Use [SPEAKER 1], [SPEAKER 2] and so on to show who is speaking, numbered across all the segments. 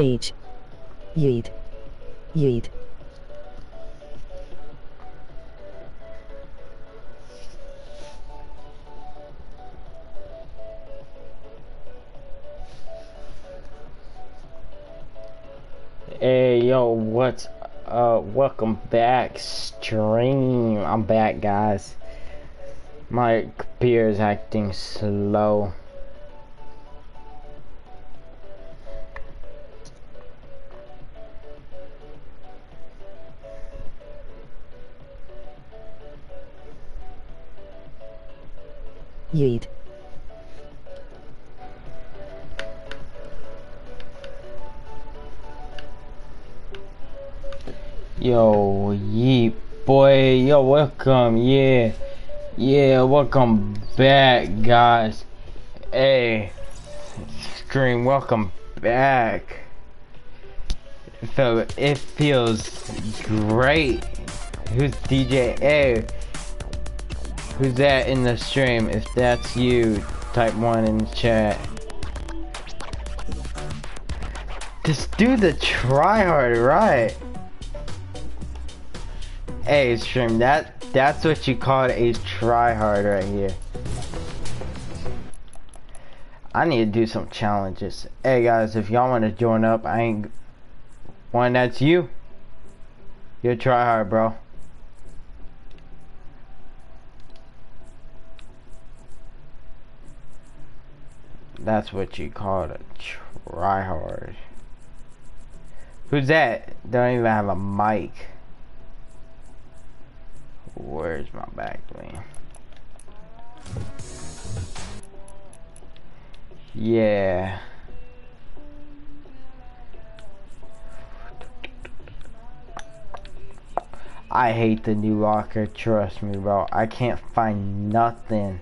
[SPEAKER 1] H.
[SPEAKER 2] Hey yo, what's uh welcome back stream. I'm back guys. My computer is acting slow. Yo, yeet boy, yo welcome, yeah. Yeah, welcome back guys. Hey stream, welcome back. So it feels great. Who's DJ? Hey, who's that in the stream? If that's you, type one in the chat. Just do the try hard, right? Hey, stream, that that's what you call a try hard right here. I need to do some challenges. Hey guys, if y'all want to join up, I ain't one that's you. You try hard, bro. That's what you call a try hard. Who's that? Don't even have a mic. Where's my back bling? Yeah. I hate the new locker, trust me bro. I can't find nothing.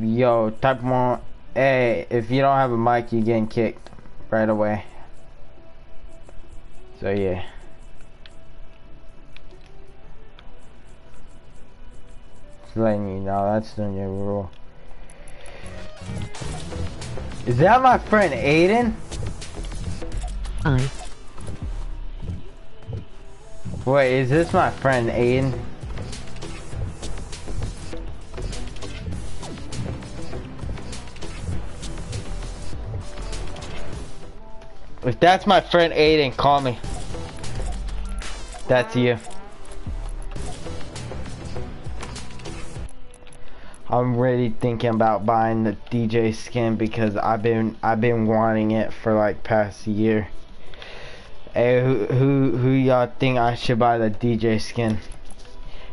[SPEAKER 2] Yo, type one. Hey, if you don't have a mic, you're getting kicked right away. So yeah. Just letting you know, that's the new rule. Is that my friend Aiden?
[SPEAKER 1] I.
[SPEAKER 2] Wait, is this my friend Aiden? If that's my friend Aiden, call me. That's you. I'm really thinking about buying the DJ skin because I've been I've been wanting it for like past year. Hey, who who who y'all think I should buy the DJ skin?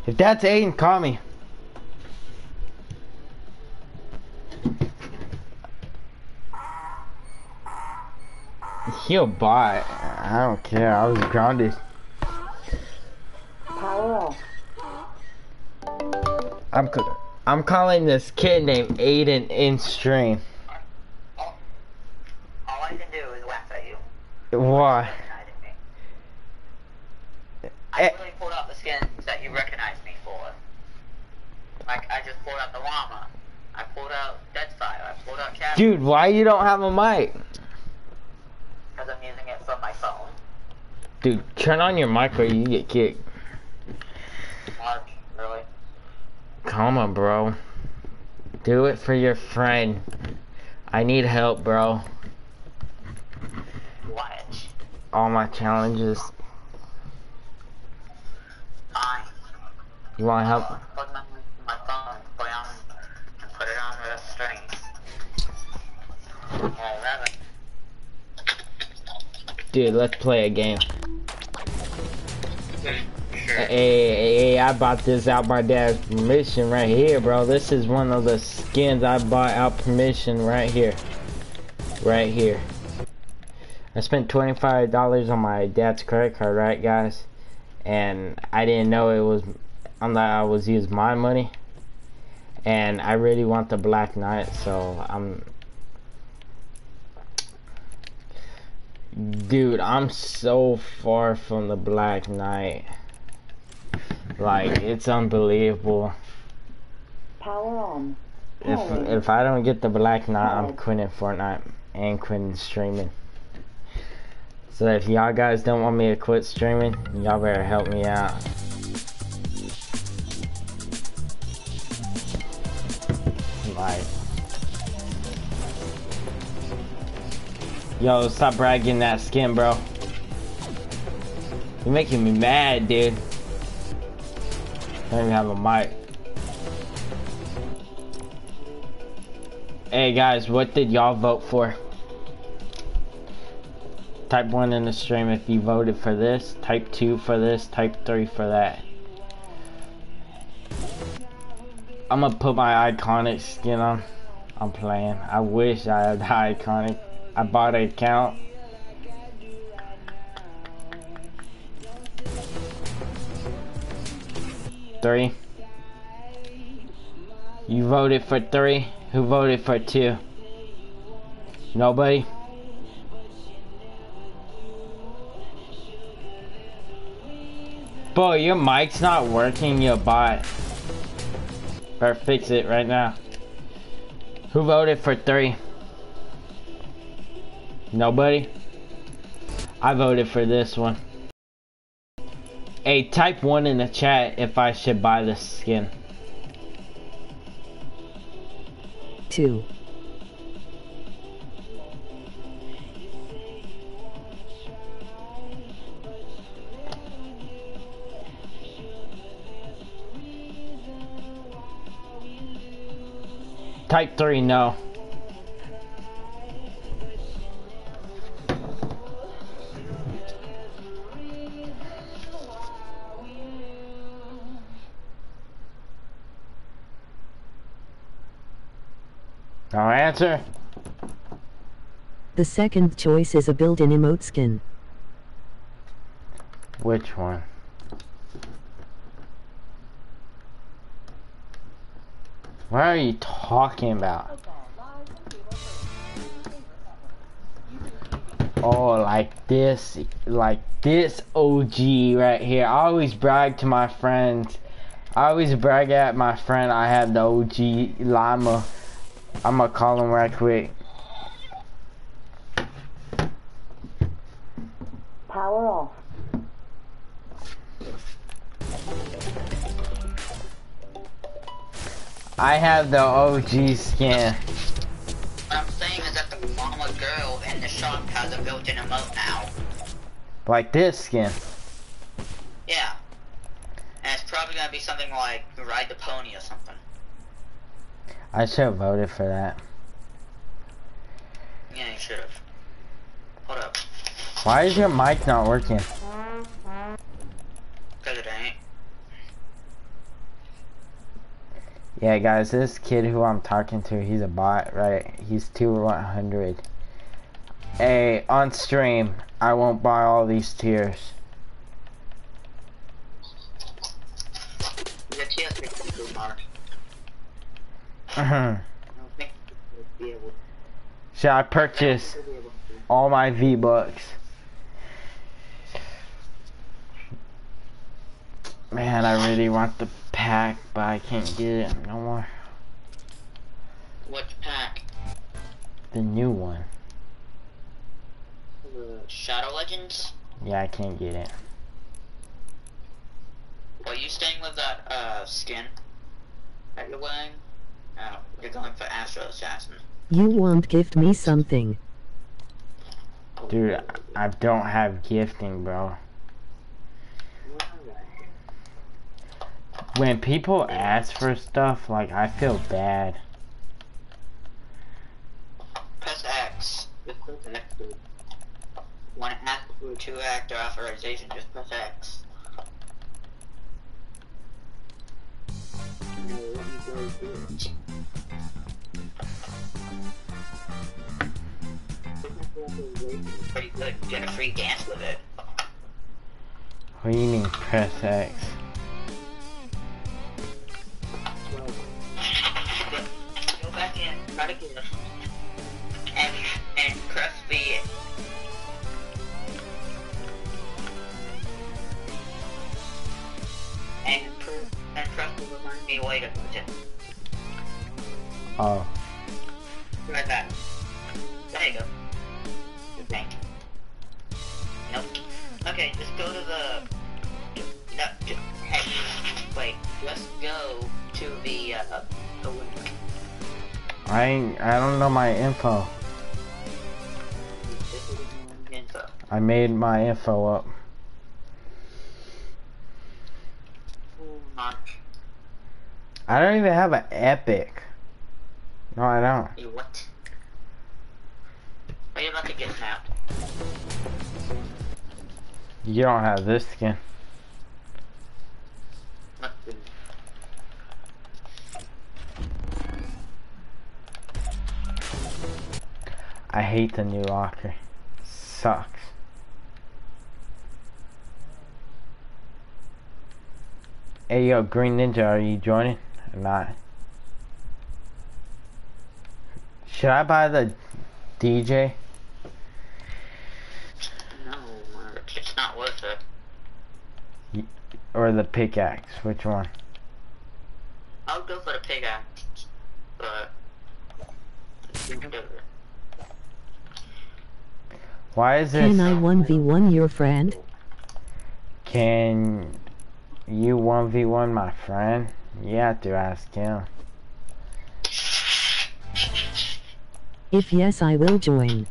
[SPEAKER 2] If that's Aiden, call me. He'll buy. I don't care. I was grounded.
[SPEAKER 3] Power off.
[SPEAKER 2] I'm I'm calling this kid named Aiden in stream.
[SPEAKER 4] All I can do is laugh at you.
[SPEAKER 2] Why?
[SPEAKER 4] I
[SPEAKER 2] Eh.
[SPEAKER 4] literally pulled out the skins that you recognized me for. Like, I just pulled out the llama. I pulled out Deadfire. I pulled out Cat.
[SPEAKER 2] Dude, why you don't have a mic?
[SPEAKER 4] Because I'm using it from my phone.
[SPEAKER 2] Dude, turn on your mic or you get kicked.
[SPEAKER 4] Mark, really?
[SPEAKER 2] Come on, bro. Do it for your friend. I need help, bro.
[SPEAKER 4] What?
[SPEAKER 2] All my challenges.
[SPEAKER 4] Fine.
[SPEAKER 2] You wanna help? Dude, let's play a game.
[SPEAKER 4] Sure.
[SPEAKER 2] Hey, hey, hey, I bought this out by dad's permission right here, bro. This is one of the skins I bought out permission right here. Right here. I spent $25 on my dad's credit card, right, guys? And I didn't know it was, I thought I was using my money. And I really want the Black Knight, so I'm... Dude, I'm so far from the Black Knight. Like, it's unbelievable.
[SPEAKER 3] Power on.
[SPEAKER 2] if if I don't get the Black Knight, I'm quitting Fortnite and quitting streaming. So if y'all guys don't want me to quit streaming, y'all better help me out. Like, yo, stop bragging that skin, bro. You're making me mad, dude. I don't even have a mic. Hey guys, what did y'all vote for? Type 1 in the stream if you voted for this, type 2 for this, type 3 for that. I'm gonna put my iconic skin on. I'm playing. I wish I had the iconic. I bought an account. Three. You voted for three. Who voted for two? Nobody? Boy, your mic's not working, you bot. Better fix it right now. Who voted for three? Nobody? I voted for this one. Hey, type one in the chat if I should buy this skin.
[SPEAKER 1] 2,
[SPEAKER 2] Type three, no. Answer?
[SPEAKER 1] The second choice is a built-in emote skin.
[SPEAKER 2] Which one? What are you talking about? Oh, like this, like this OG right here. I always brag to my friends. I always brag at my friend I have the OG llama. I'm gonna call him right quick.
[SPEAKER 3] Power off.
[SPEAKER 2] I have the OG skin.
[SPEAKER 4] What I'm saying is that the mama girl in the shop has a built-in emote now.
[SPEAKER 2] Like this skin.
[SPEAKER 4] Yeah. And it's probably gonna be something like ride the pony or something.
[SPEAKER 2] I should have voted for that.
[SPEAKER 4] Yeah, you should have. Hold up.
[SPEAKER 2] Why is your mic not working?
[SPEAKER 4] Cause it ain't.
[SPEAKER 2] Yeah, guys, this kid who I'm talking to, he's a bot, right? He's 2 100. Hey, on stream, I won't buy all these tiers. Should
[SPEAKER 4] I don't think you'll be able
[SPEAKER 2] I purchase
[SPEAKER 4] to be able to.
[SPEAKER 2] all my V-Bucks? Man, I really want the pack, but I can't get it no more.
[SPEAKER 4] What pack?
[SPEAKER 2] The new one.
[SPEAKER 4] The Shadow Legends?
[SPEAKER 2] Yeah, I can't get it.
[SPEAKER 4] Are you staying with that uh skin that you're wearing? Oh, you're going for Astro Assassin.
[SPEAKER 1] You won't gift me something.
[SPEAKER 2] Dude, I don't have gifting, bro. When people ask for stuff, like, I feel bad.
[SPEAKER 4] Press X. Just press X, dude. When it asks for two-factor authorization, just press X. Pretty good. Did a free dance with it.
[SPEAKER 2] What do you mean press X?
[SPEAKER 4] Go back in, try to get and, and press V. And, and press will remind me later, which Oh. Right back. There you go. Nope. Okay, just go to the. No, hey, wait. Just go to the uh, the link.
[SPEAKER 2] I I don't know my info.
[SPEAKER 4] This is the info.
[SPEAKER 2] I made my info up. I don't even have an epic. No, I don't.
[SPEAKER 4] you what? You
[SPEAKER 2] don't have this skin. I hate the new locker. Sucks. Hey yo, Green Ninja, are you joining or not? Should I buy the DJ
[SPEAKER 4] No, it's not worth it.
[SPEAKER 2] Or the pickaxe? Which one?
[SPEAKER 4] I'll go for the pickaxe, but you can do.
[SPEAKER 2] Why is this?
[SPEAKER 1] Can I 1v1 your friend?
[SPEAKER 2] Can you 1v1 my friend? You have to ask him.
[SPEAKER 1] If yes, I will join.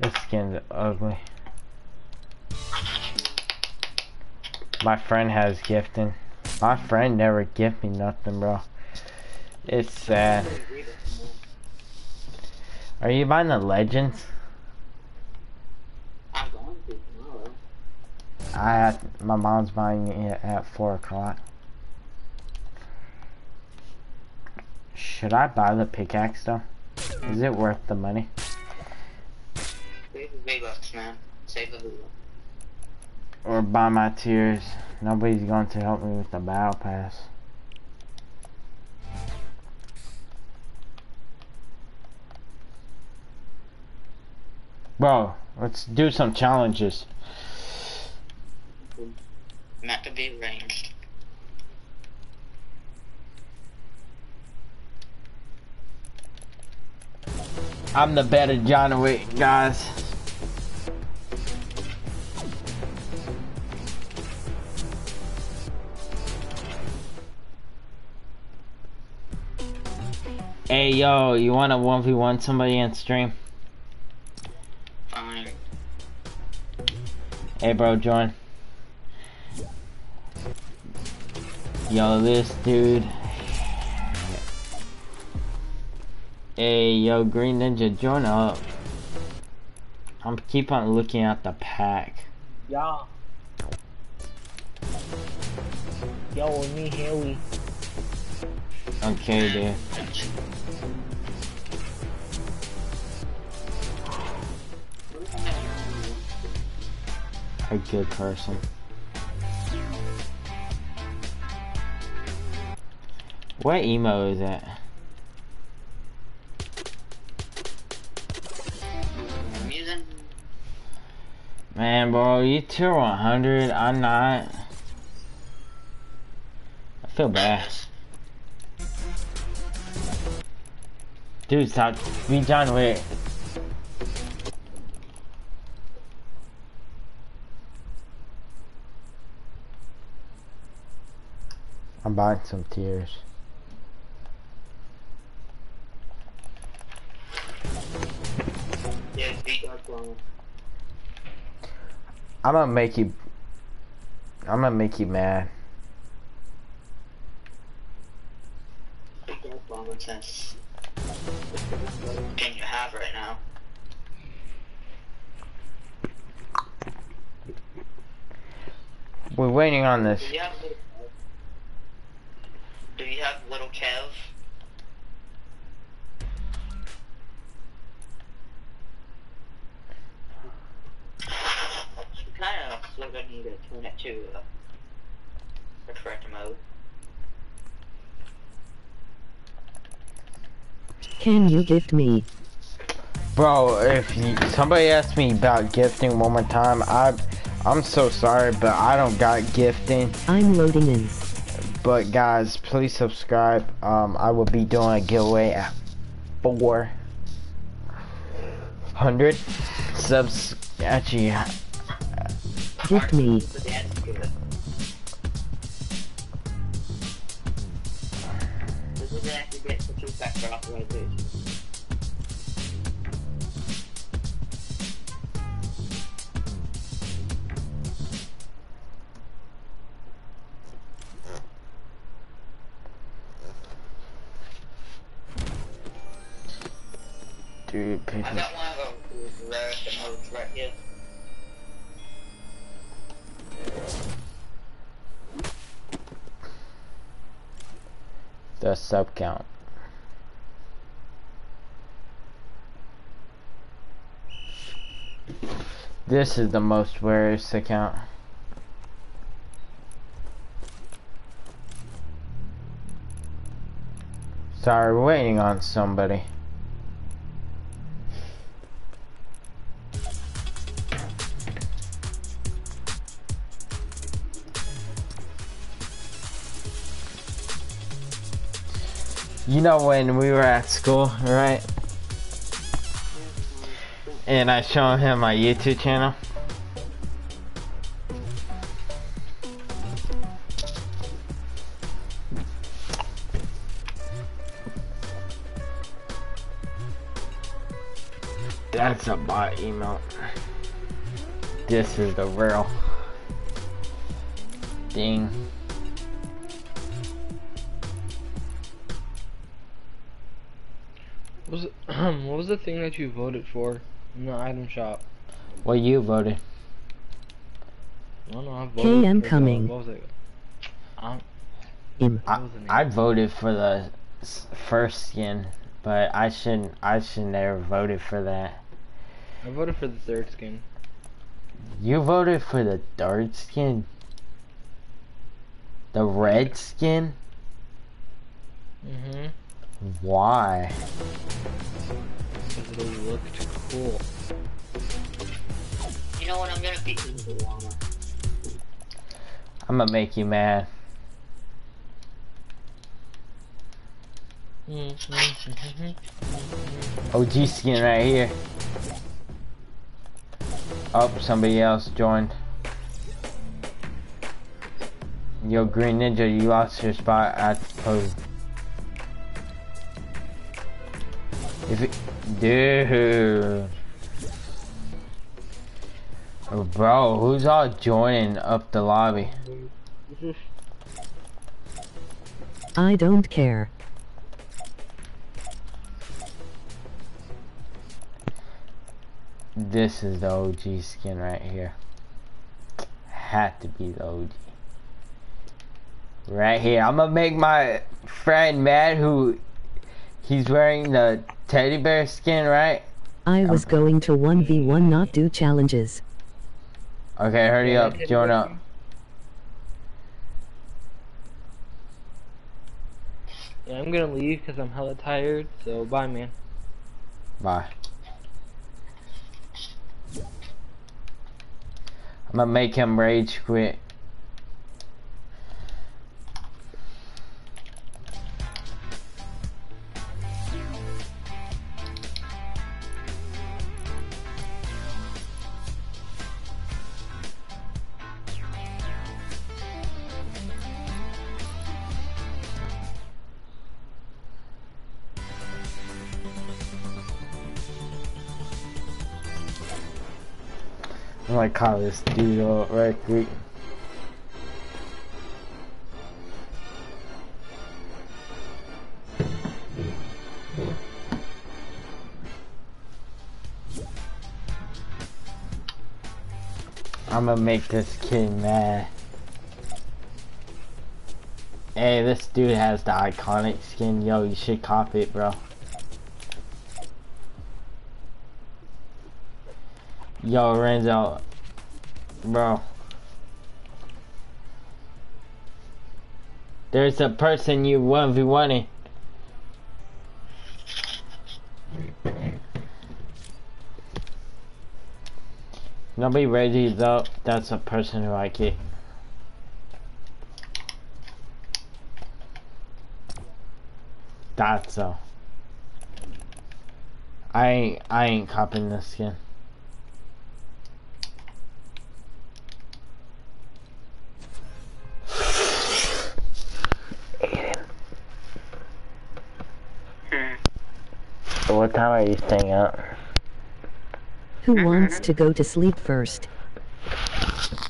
[SPEAKER 2] This skin's ugly. My friend has gifting. My friend never gift me nothing, bro. It's sad. Are you buying the legends? I have, my mom's buying it at four o'clock. Should I buy the pickaxe though? Is it worth the money?
[SPEAKER 4] Save the V-Bucks, man. Save the V-Bucks.
[SPEAKER 2] Or by my tiers? Nobody's going to help me with the battle pass. Bro, let's do some challenges.
[SPEAKER 4] Not to be arranged.
[SPEAKER 2] I'm the better John Wick, guys. Hey yo, you wanna 1v1 somebody on stream?
[SPEAKER 4] Fine.
[SPEAKER 2] Hey bro, join. Yo, this dude. Hey, yo, Green Ninja, join up. I'm keep on looking at the pack.
[SPEAKER 3] Y'all. Yo, me, here we.
[SPEAKER 2] Okay, dude. A good person. What emo is that? Man, bro, you tier 100. I'm not. I feel bad. Dude, stop. Be John Wick. I'm buying some tiers.
[SPEAKER 4] Yeah, V-Bucks on.
[SPEAKER 2] I'm gonna make you. I'm gonna make you mad.
[SPEAKER 4] V-Bucks you have right now.
[SPEAKER 2] We're waiting on this.
[SPEAKER 4] Do you have little Kev? Do you have little Kev? Kind of still gonna need to turn it to uh, the correct mode.
[SPEAKER 1] Can you gift me?
[SPEAKER 2] Bro, if you, somebody asked me about gifting one more time, I, I'm so sorry, but I don't got gifting.
[SPEAKER 1] I'm loading in.
[SPEAKER 2] But guys, please subscribe. Um, I will be doing a giveaway at 400 subs. Actually,
[SPEAKER 1] Gift me.
[SPEAKER 4] Two-factor authorization.
[SPEAKER 2] dude,
[SPEAKER 4] I
[SPEAKER 2] people.
[SPEAKER 4] got one of the rarest emotes right here.
[SPEAKER 2] the sub count. This is the most rarest account. Sorry, we're waiting on somebody. You know when we were at school, right? And I showed him my YouTube channel. That's a bot email. This is the real thing.
[SPEAKER 5] Was it, what was the thing that you voted for in the item shop?
[SPEAKER 2] Well, you voted.
[SPEAKER 5] I don't know. I voted
[SPEAKER 1] KM
[SPEAKER 5] for the-
[SPEAKER 1] coming.
[SPEAKER 5] What was it?
[SPEAKER 1] Im.
[SPEAKER 2] I,
[SPEAKER 5] What was the name?
[SPEAKER 2] I voted for the first skin, but I shouldn't. I should never voted for that.
[SPEAKER 5] I voted for the third skin.
[SPEAKER 2] You voted for the third skin, the red skin.
[SPEAKER 5] Mm-hmm.
[SPEAKER 2] Why?
[SPEAKER 5] Because it looked cool.
[SPEAKER 4] You know what? I'm gonna beat you with the llama.
[SPEAKER 2] I'm gonna make you mad. OG skin right here. Oh, somebody else joined. Yo, Green Ninja, you lost your spot at the pose. If it, dude. Bro, who's all joining up the lobby?
[SPEAKER 1] I don't care.
[SPEAKER 2] This is the OG skin right here. Had to be the OG. Right here. I'm gonna make my friend mad who he's wearing the teddy bear skin, right?
[SPEAKER 1] I was um, going to 1v1 not do challenges.
[SPEAKER 2] Okay, hurry up, join up.
[SPEAKER 5] Yeah, I'm gonna leave because I'm hella tired. So bye, man.
[SPEAKER 2] Bye. I'm gonna make him rage quit. Gonna call this dude up right quick. I'm gonna make this kid mad. Hey, this dude has the iconic skin. Yo, you should copy it, bro. Yo, Renzo. Bro. There's a person you 1v1ing. Nobody ready though. That's a person who I kick. thought so. I ain't, I ain't copping this skin. What time are you staying up?
[SPEAKER 1] Who wants to go to sleep first?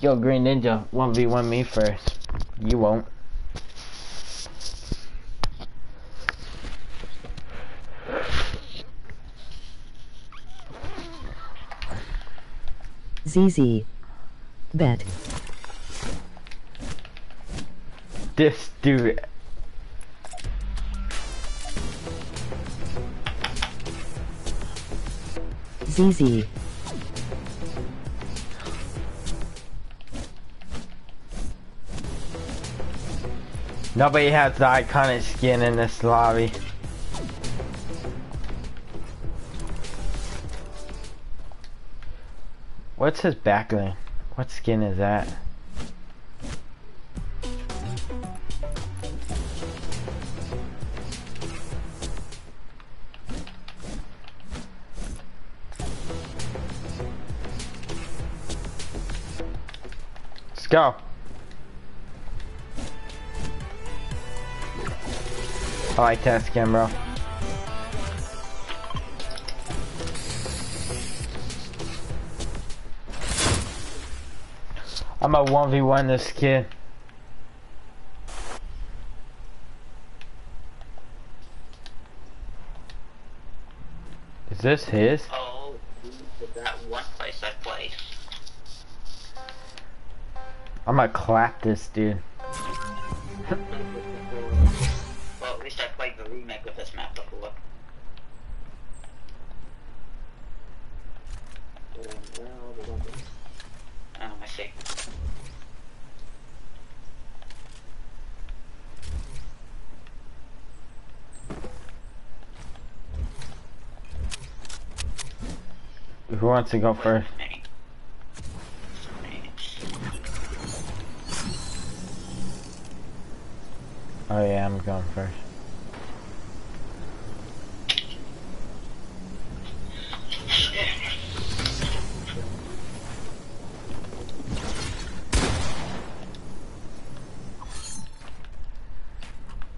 [SPEAKER 2] Yo, Green Ninja, 1v1 me first. You won't.
[SPEAKER 1] ZZ. Bet.
[SPEAKER 2] This dude.
[SPEAKER 1] ZZ.
[SPEAKER 2] Nobody has the iconic skin in this lobby. What's his back bling? What skin is that? Go. I like that skin, bro. I'm a 1v1 this kid. Is this his?
[SPEAKER 4] Oh, that one place I played.
[SPEAKER 2] I'm gonna clap this dude.
[SPEAKER 4] Well, at least I played the remake of this map before. Oh, I see.
[SPEAKER 2] Who wants to go first? Oh yeah, I'm going first.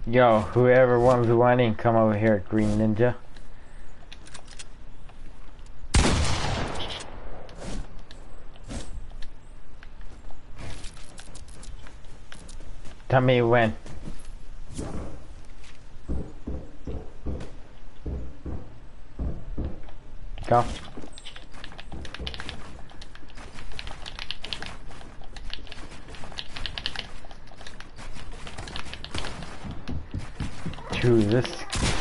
[SPEAKER 2] Yo, whoever wants to win, come over here, Green Ninja. Tell me when. Go. Dude, this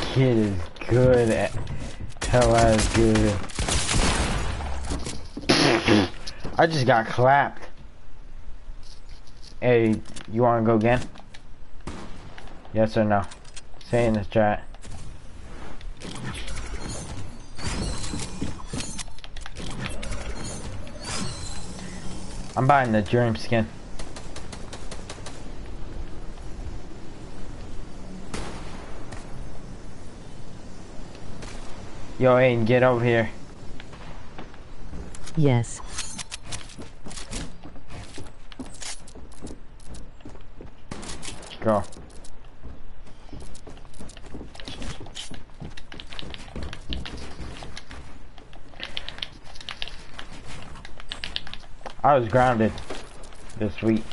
[SPEAKER 2] kid is good at hell as good. I just got clapped. Hey, you wanna go again? Yes or no? Say in the chat. I'm buying the dream skin. Yo, Aiden, get over here.
[SPEAKER 1] Yes.
[SPEAKER 2] Go. I was grounded this week.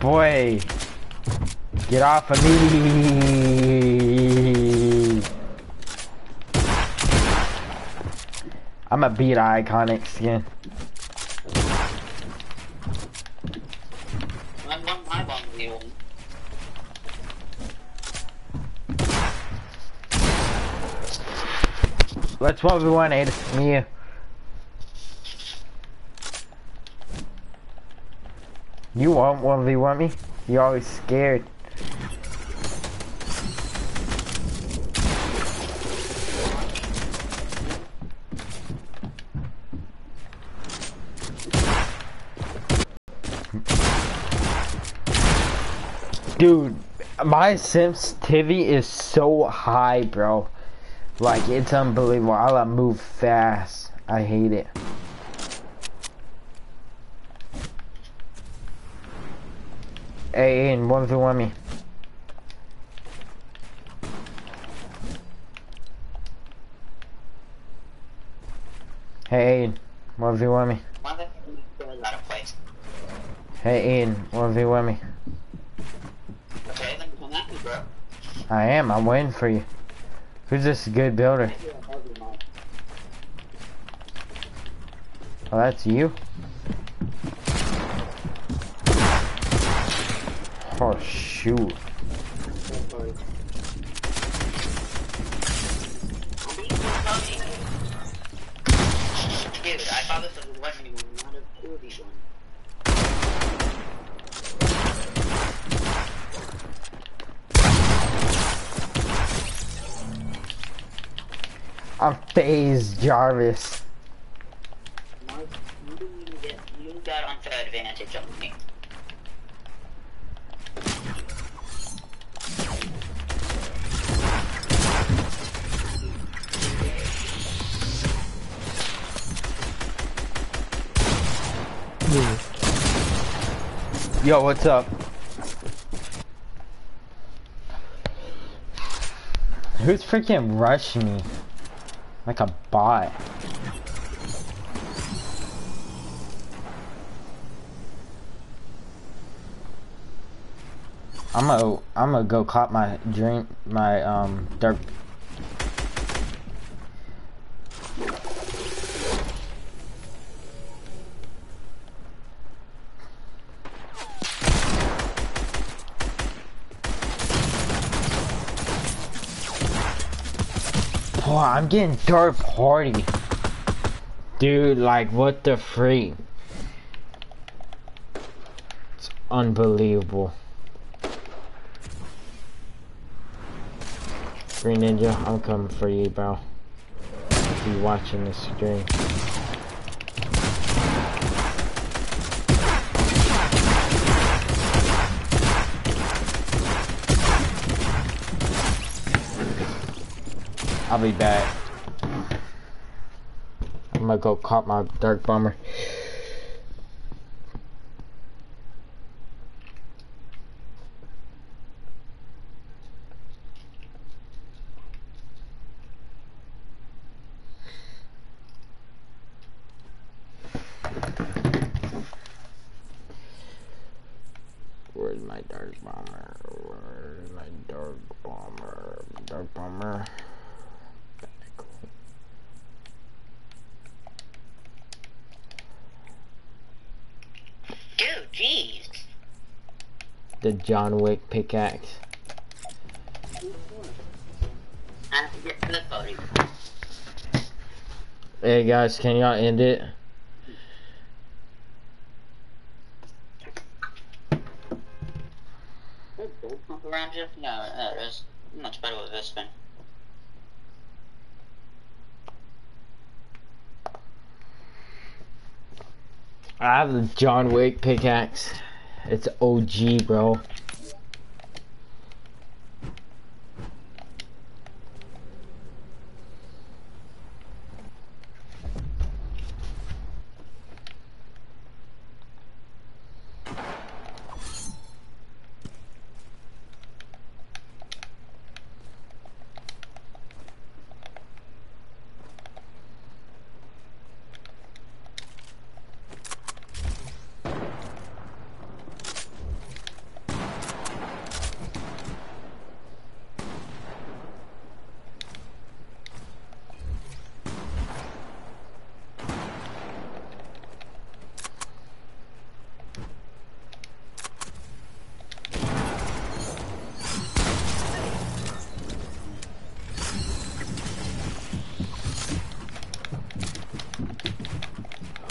[SPEAKER 2] Boy, get off of me. I'm a beat iconic skin.
[SPEAKER 4] I want my one wheel.
[SPEAKER 2] Let's one v one, Aiden. Me. you. Want one v one me? You always scared. Dude, my sensitivity is so high, bro. Like, it's unbelievable. I like move fast. I hate it. Hey, Ian, one v one me. Hey, Ian, one v one me.
[SPEAKER 4] One thing is out of place.
[SPEAKER 2] Hey, v one me.
[SPEAKER 4] Okay, then come at me, bro.
[SPEAKER 2] I am. I'm waiting for you. Who's this good builder? Oh, that's you. Oh shoot.
[SPEAKER 4] Dude, I thought this one.
[SPEAKER 2] I'm FaZe Jarvis.
[SPEAKER 4] You got unfair advantage on me.
[SPEAKER 2] Yo, what's up? Who's freaking rushing me? Like a bot. I'm gonna I'm gonna go cop my drink my um dirt Oh, I'm getting dirt party. Dude, like what the freak? It's unbelievable. Green Ninja, I'm coming for you, bro. If you watching this stream. I'll be back. I'm gonna go cop my dark bomber. Where's my dark bomber? Where's my dark bomber? Dark bomber.
[SPEAKER 4] Dude, jeez.
[SPEAKER 2] The John Wick pickaxe.
[SPEAKER 4] I have to get to the party.
[SPEAKER 2] Hey guys, can y'all end it?
[SPEAKER 4] There's gold pump around you? There is. Much better with this thing.
[SPEAKER 2] I have the John Wick pickaxe. It's OG, bro.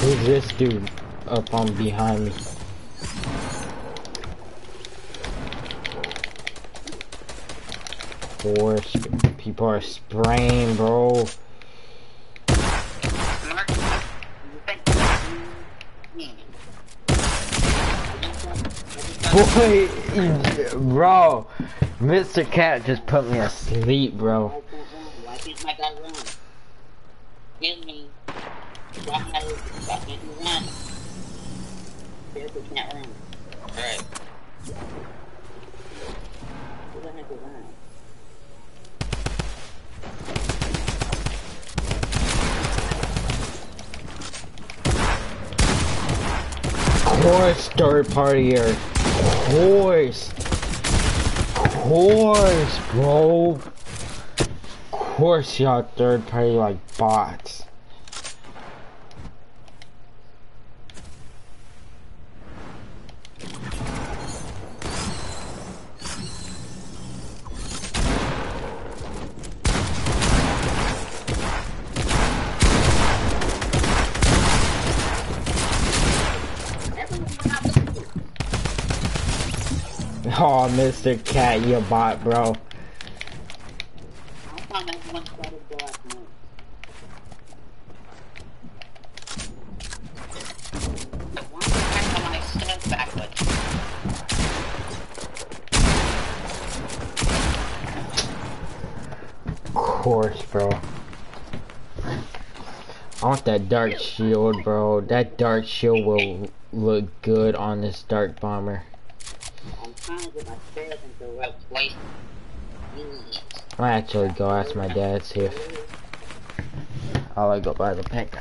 [SPEAKER 2] Who's this dude up on behind me? Four people are spraying, bro. Boy, bro, Mr. Cat just put me asleep, bro.
[SPEAKER 4] Why can't run? Why can't my guy run? Excuse me. Why can't, why can't you run? Seriously can't run. Alright. Who the heck is that?
[SPEAKER 2] Third partier. Course. Course, bro. Of course, y'all third party like bots. Oh, Mr. Cat, you bot, bro. Course, bro. I want that dark shield, bro. That dark shield will look good on this dark bomber. I actually go ask my dad see if I'll like go buy the pack.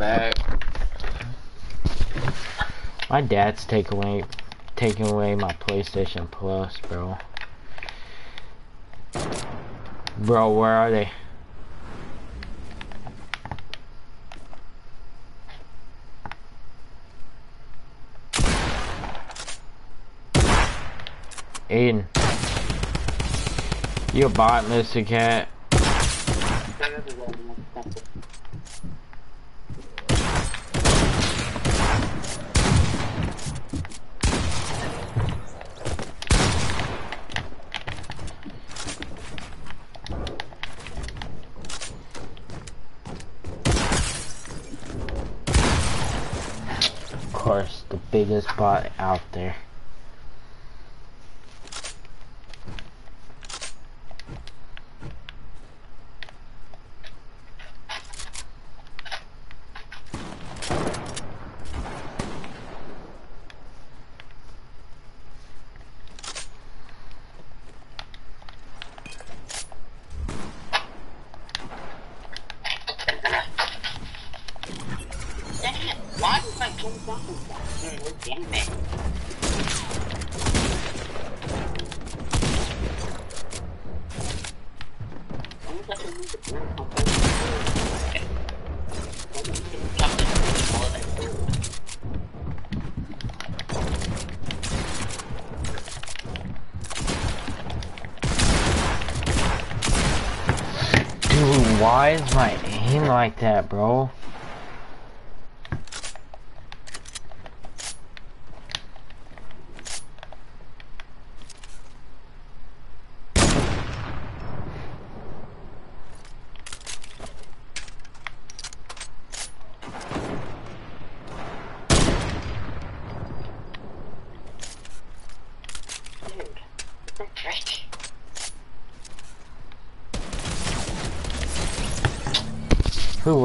[SPEAKER 2] Back.
[SPEAKER 4] My dad's taking away taking away my PlayStation Plus, bro. Bro, where are they? Aiden. You a bot, Mr. Cat.
[SPEAKER 2] Of course, the biggest bot out there.
[SPEAKER 4] Dang it, why did my game fucking Damn it.
[SPEAKER 2] Is my aim like that, bro?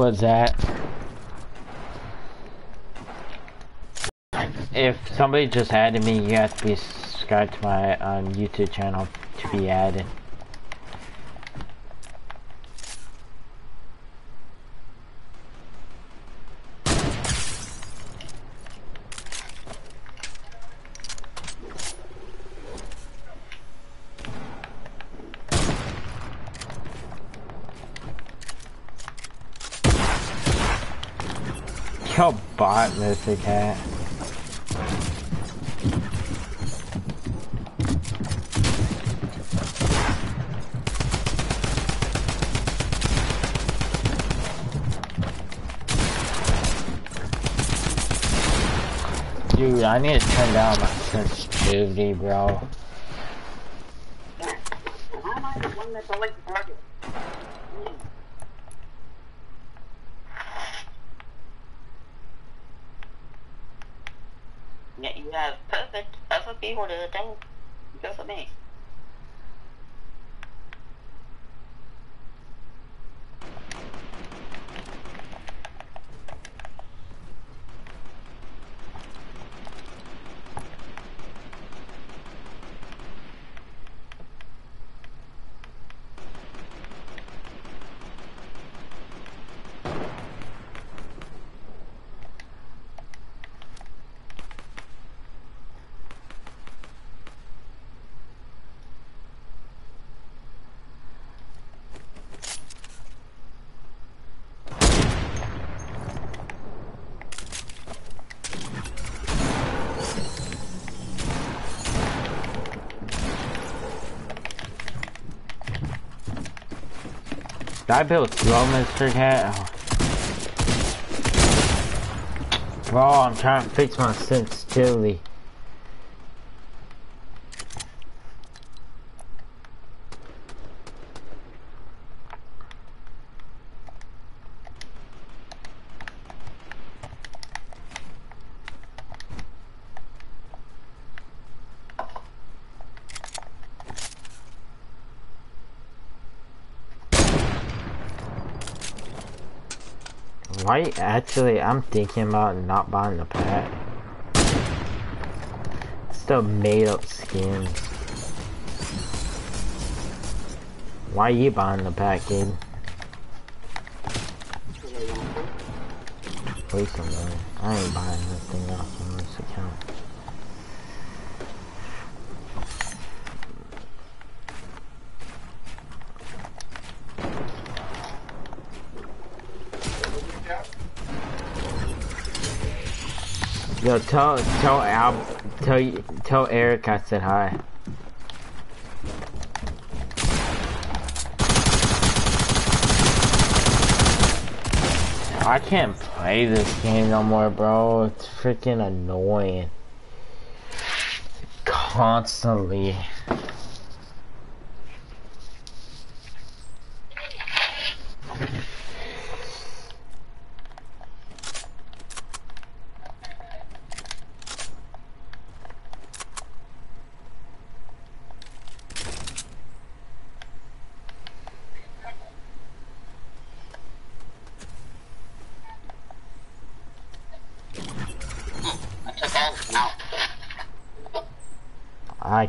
[SPEAKER 2] Was that? If somebody just added me, you have to be subscribed to my um, YouTube channel to be added. Yo, bot, Mr. Cat. Dude, I need to turn down my sensitivity, bro.
[SPEAKER 4] I
[SPEAKER 2] build slow, Mr. Cat? Bro, I'm trying to fix my sensitivity. Why actually I'm thinking about not buying the pack. It's the made up skins. Why are you buying the pack, kid? Waste some money. I ain't buying anything else on Yo, tell tell Al, tell tell Eric I said hi. I can't play this game no more, bro. It's freaking annoying. Constantly.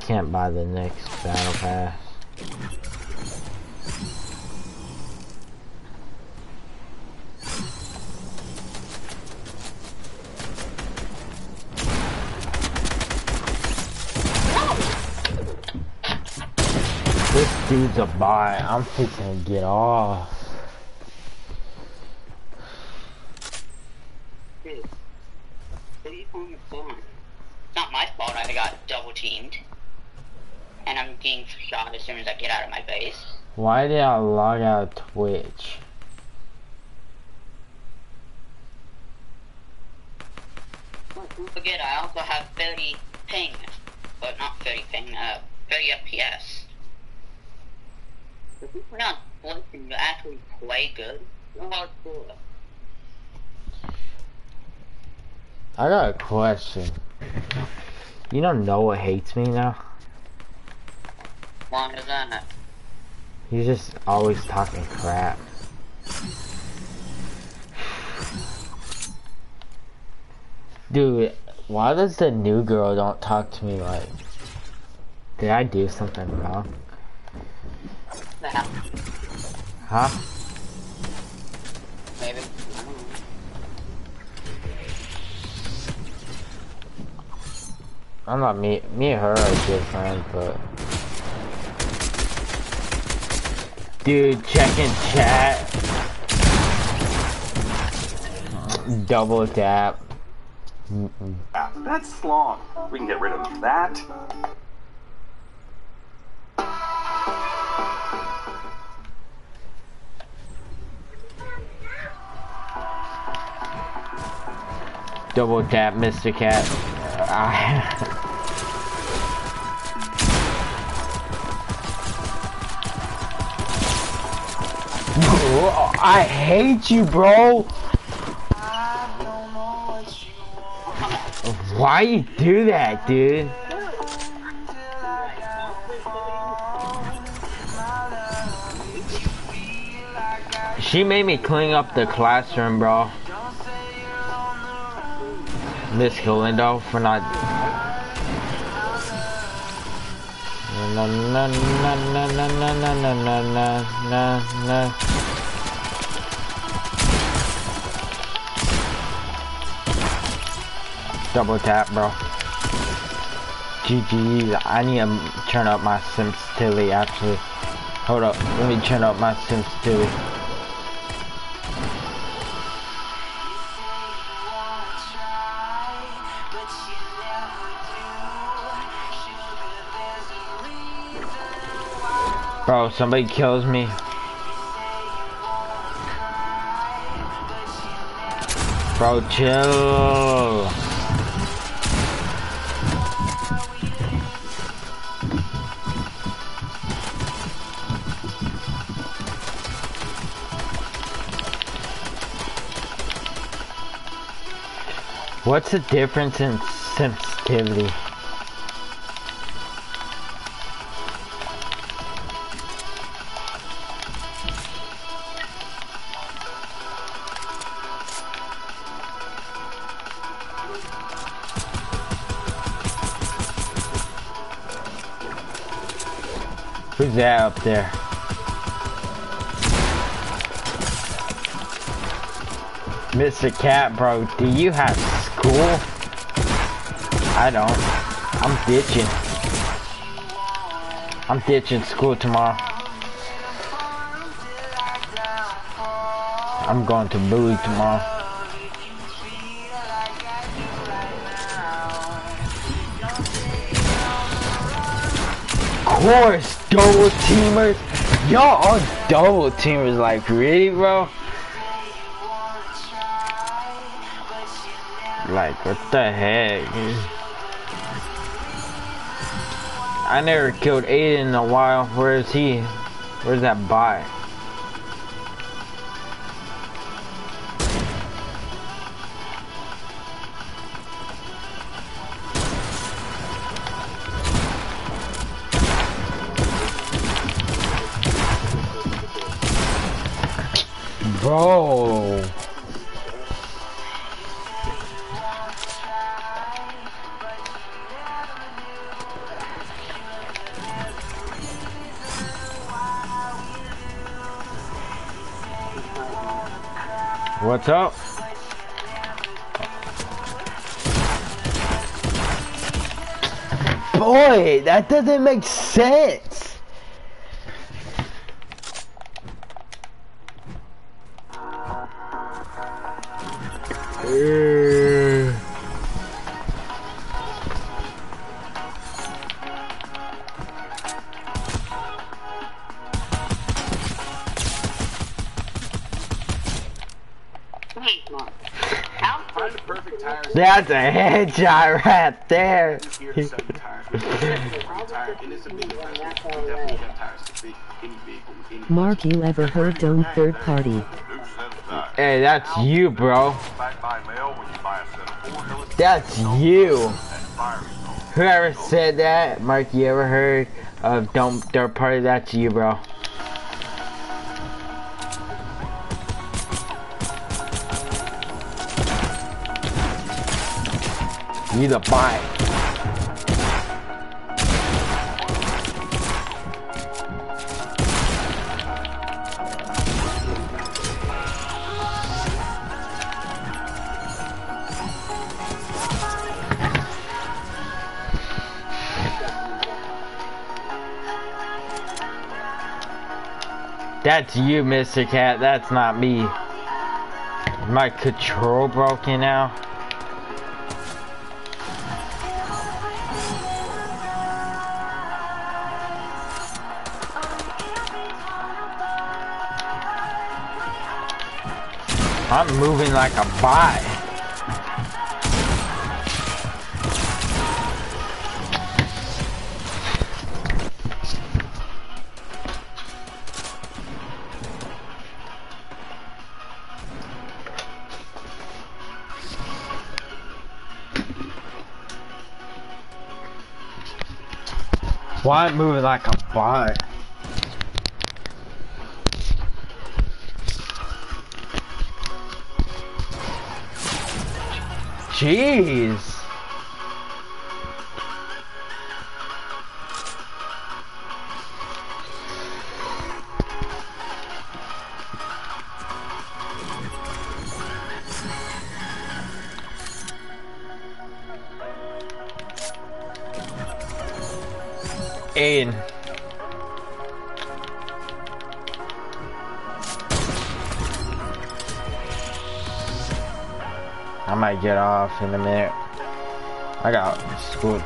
[SPEAKER 2] Can't buy the next battle pass. This dude's a buy. I'm fixing to get off.
[SPEAKER 4] Dude. What are you calling your phone? It's not my fault I got double teamed. And I'm getting shot soon as I get out of my base.
[SPEAKER 2] Why did I log out of Twitch?
[SPEAKER 4] Don't forget, I also have 30 ping. But not 30 ping, uh, 30 FPS. If on Blitz and you actually play good, you're hardcore.
[SPEAKER 2] I got a question. You know Noah hates me now?
[SPEAKER 4] Why is that?
[SPEAKER 2] He's just always talking crap. Dude, why does the new girl don't talk to me like... Did I do something wrong?
[SPEAKER 4] Yeah,
[SPEAKER 2] Huh?
[SPEAKER 4] maybe.
[SPEAKER 2] I'm not me. Me and her are good friends, but dude, check checking chat. Double tap. Mm-mm.
[SPEAKER 6] Ah, That's slong. We can get rid of that.
[SPEAKER 2] Double tap, Mr. Cat. I- hate you, bro. Why you do that, dude? She made me clean up the classroom, bro. Miss Galindo for not. Na na na na na na na na na na na na. Double tap, bro. GG. I need to turn up my sensitivity. Actually, hold up. Let me turn up my sensitivity. Bro, somebody kills me. Bro, chill. What's the difference in sensitivity? Who's that up there? Mr. Cat, bro, do you have school? I don't. I'm ditching. I'm ditching school tomorrow. I'm going to Bowie tomorrow. Of course, double teamers. Y'all are double teamers, like really, bro? What the heck? I never killed Aiden in a while. Where is he? Where's that bot?
[SPEAKER 6] Perfect tire.
[SPEAKER 2] That's a headshot right there.
[SPEAKER 6] Here to sell you tires. We're gonna sell you a tire, and it's a big investment. We definitely have tires to fit any vehicle, any
[SPEAKER 1] Mark, you ever heard don't third party?
[SPEAKER 2] Hey, that's you, bro.
[SPEAKER 7] Back by mail when you buy a set of four Hillis
[SPEAKER 2] That's you.
[SPEAKER 7] and Firestone.
[SPEAKER 2] Whoever said that, Mark, you ever heard of Don't Third Party? That's you, bro. You the bot. That's you, Mr. Cat. That's not me. My control broken now. I'm moving like a bot. Why moving like a bot? Jeez. In a minute. I got school.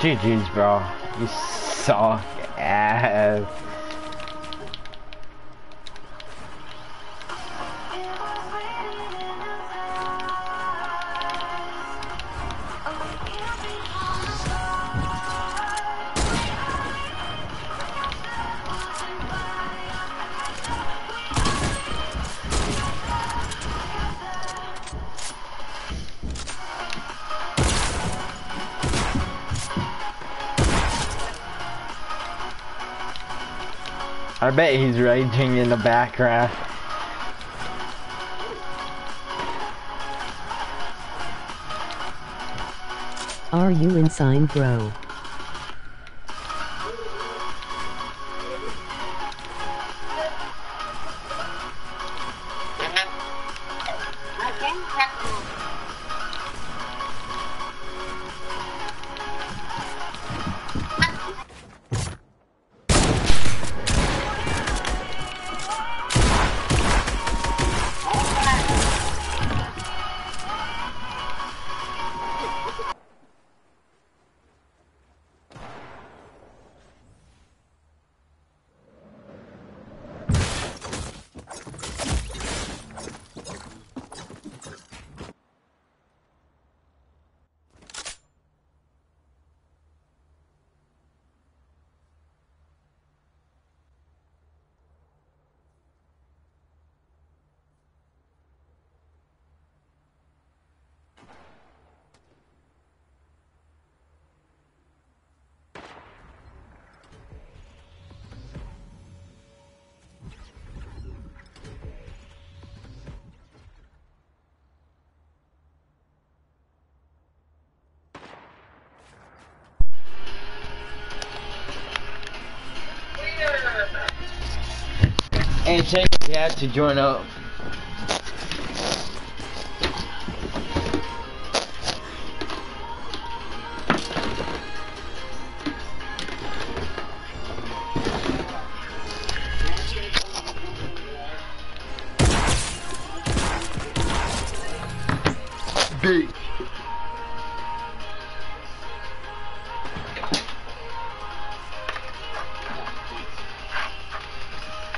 [SPEAKER 2] GG's, bro. You suck ass. Bet he's raging in the background.
[SPEAKER 1] Are you insane, bro?
[SPEAKER 2] To join up.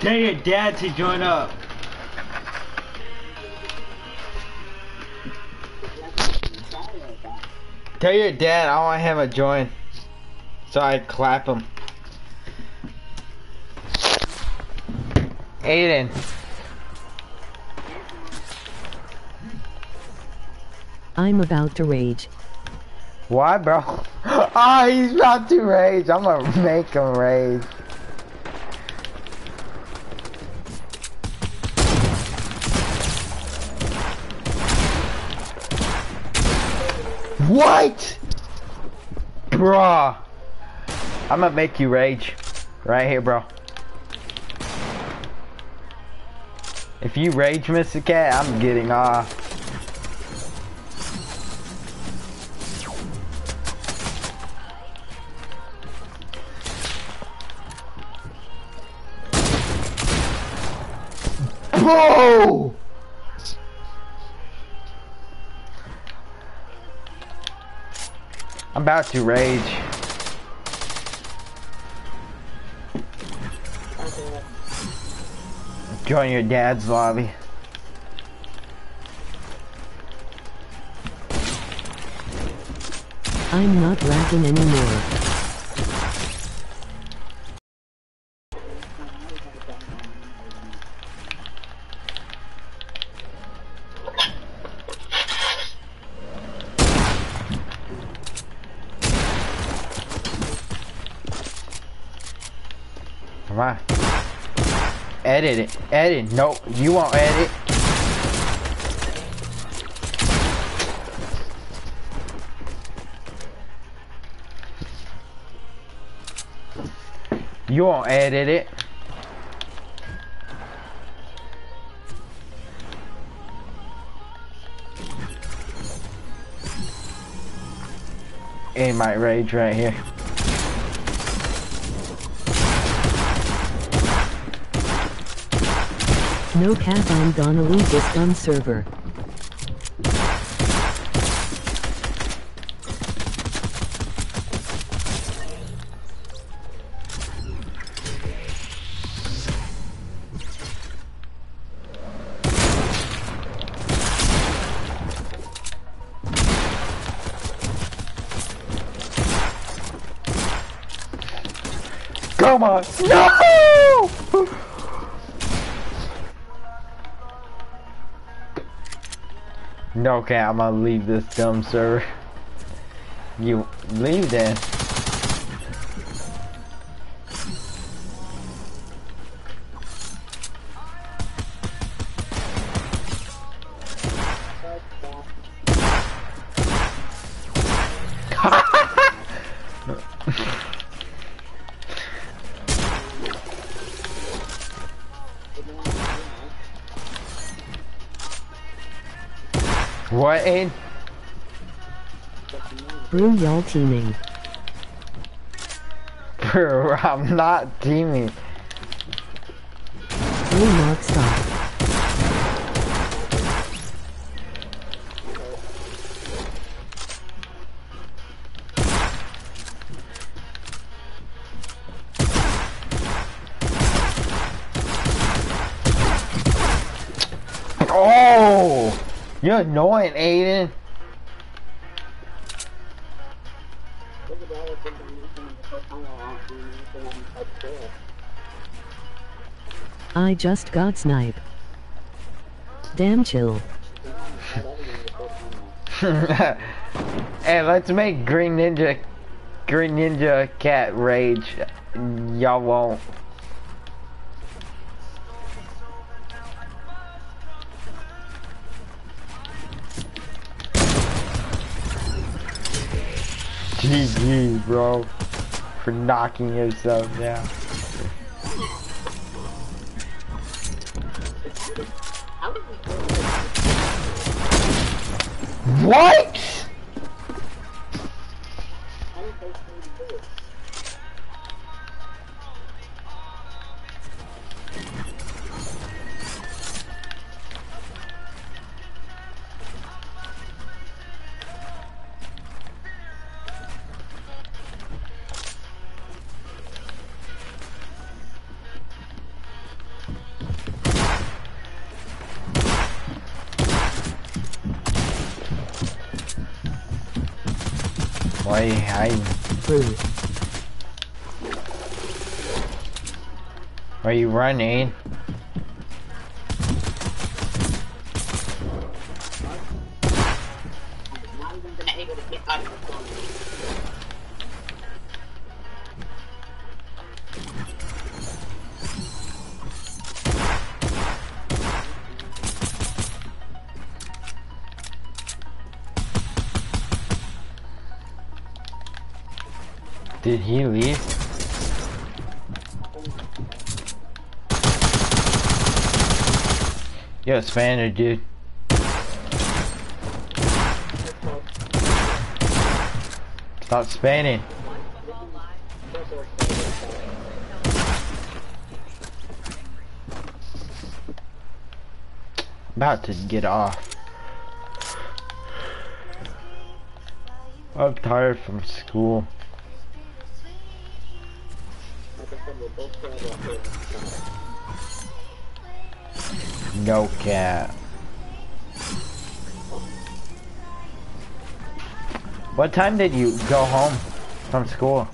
[SPEAKER 2] Tell your dad to join up. Tell your dad I want him to join. So I clap him. Aiden.
[SPEAKER 1] I'm about to rage.
[SPEAKER 2] Why, bro? oh, he's about to rage. I'm gonna make him rage. What? Bruh. I'm gonna make you rage. Right here, bro. If you rage, Mr. Cat, I'm getting off. Bro! About to rage. Join your dad's lobby.
[SPEAKER 1] I'm not laughing anymore.
[SPEAKER 2] On. Edit it. Edit. No, you won't edit. You won't edit it. It might rage right here.
[SPEAKER 1] No cap I'm gonna leave this dumb server.
[SPEAKER 2] Okay, I'm gonna leave this dumb server. You leave then. Aid?
[SPEAKER 1] Brew y'all teaming.
[SPEAKER 2] Bro, I'm not teaming.
[SPEAKER 1] Brew not stop.
[SPEAKER 2] You're annoying, Aiden.
[SPEAKER 1] I just got snipe. Damn chill.
[SPEAKER 2] hey, let's make Green Ninja, Green Ninja Cat rage. Y'all won't. bro, for knocking yourself down. What? Are you running? Did he leave? Yo, Spanner, dude. Stop spanning. About to get off. I'm tired from school. No cat. What time did you go home from school?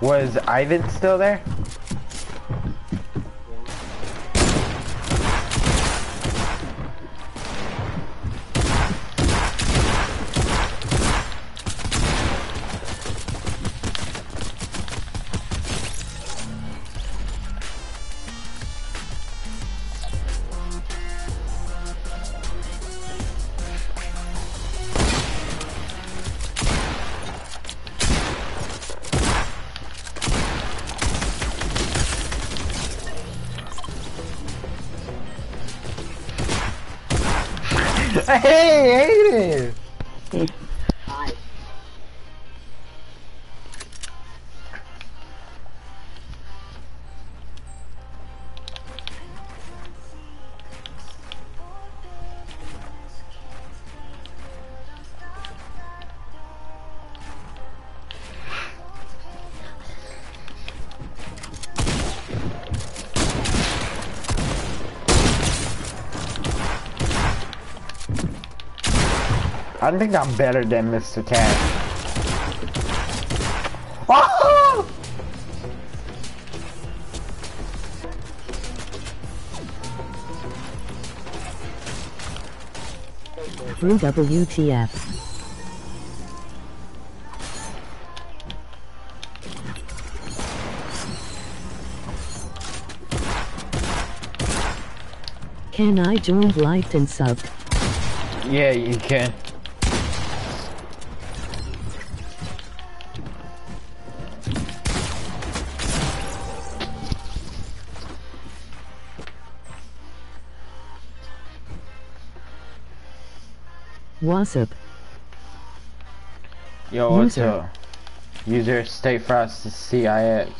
[SPEAKER 2] Was Ivan still there? I think I'm better than Mr. Cat.
[SPEAKER 1] Brew WTF. Can I join liked and sub?
[SPEAKER 2] Yeah, you can.
[SPEAKER 1] What's up?
[SPEAKER 2] Yo, what's
[SPEAKER 1] User.
[SPEAKER 2] up? User Stay Frosty CIX.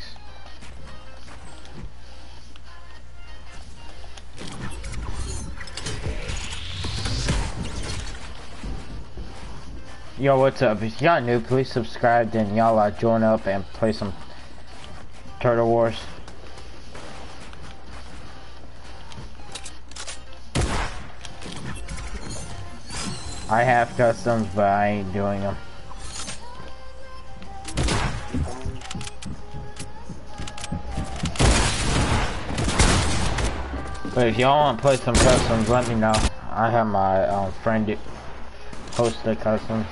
[SPEAKER 2] Yo, what's up? If y'all new, please subscribe, then y'all uh, join up and play some Turtle Wars. I have customs, but I ain't doing them. But if y'all want to play some customs, let me know. I have my um, friend host the customs.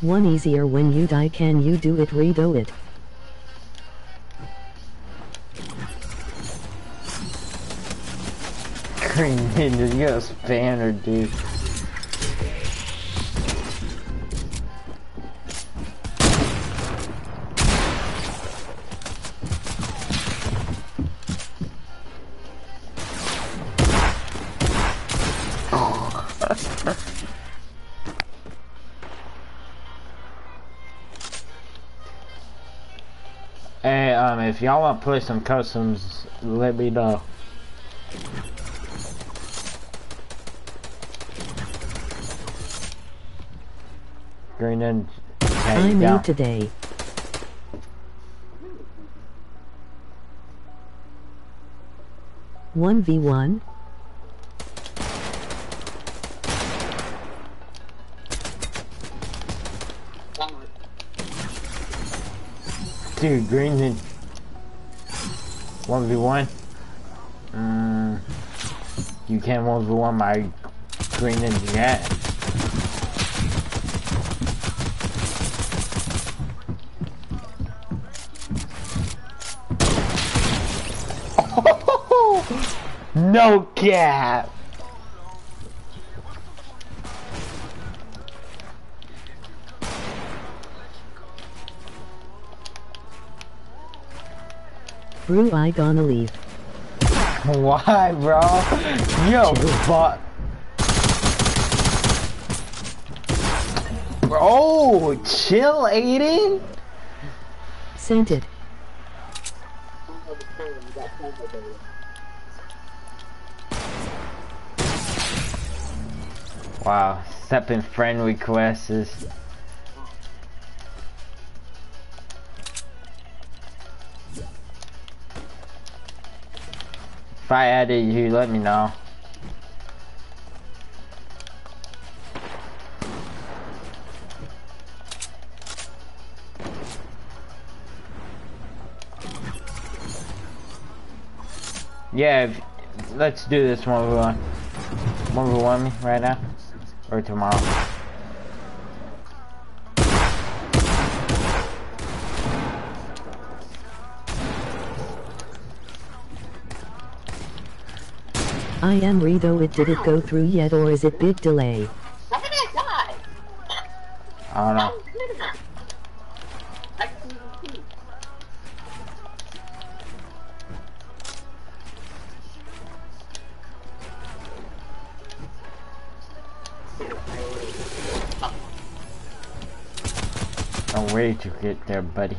[SPEAKER 1] One easier when you die can you do it redo it?
[SPEAKER 2] Every ninja, you got a spanner, dude. hey, um, if y'all want to play some customs, let me know. And I'm
[SPEAKER 1] made
[SPEAKER 2] down.
[SPEAKER 1] today. One v one.
[SPEAKER 2] Dude, green and one v one. Mm, you can't one v one my green ninja yet. No cap.
[SPEAKER 1] Brew I gonna leave.
[SPEAKER 2] Why, bro? Yo, but. Bro, chill, Aiden.
[SPEAKER 1] Sent it.
[SPEAKER 2] Wow, accepting friend requests is. If I added you, let me know. Yeah, if, let's do this one one. One v one me right now, or tomorrow.
[SPEAKER 1] I am Rito it did it go through yet or is it big delay?
[SPEAKER 4] How did I die?
[SPEAKER 2] I don't know. Ready to get there, buddy.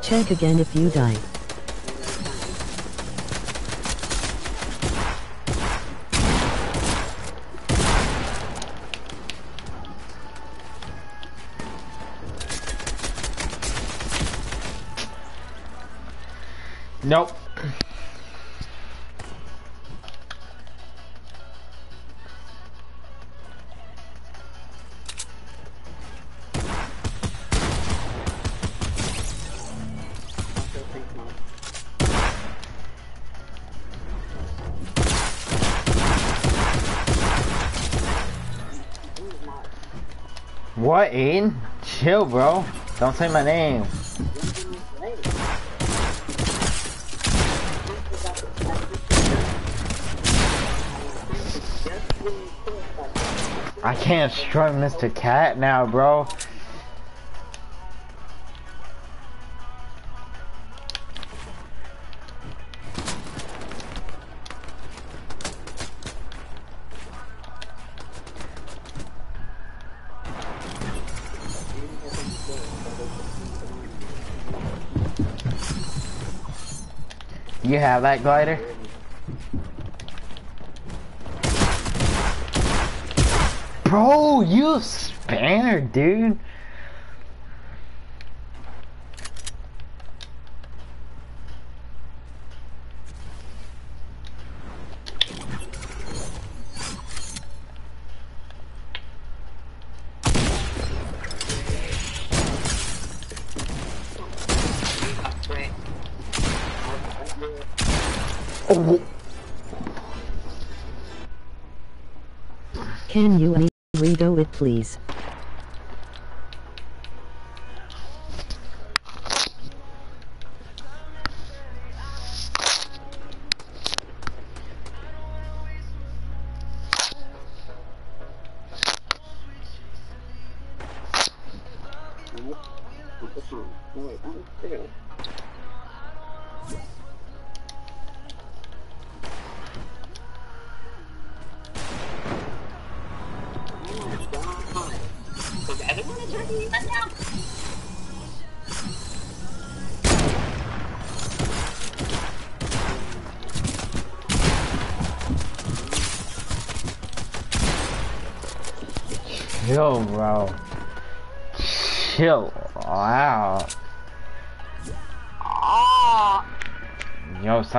[SPEAKER 1] Check again if you die.
[SPEAKER 2] What, Aiden? Chill, bro. Don't say my name. I can't strut Mr. Cat now, bro. Have that glider? Bro, you spanner, dude.
[SPEAKER 1] Please?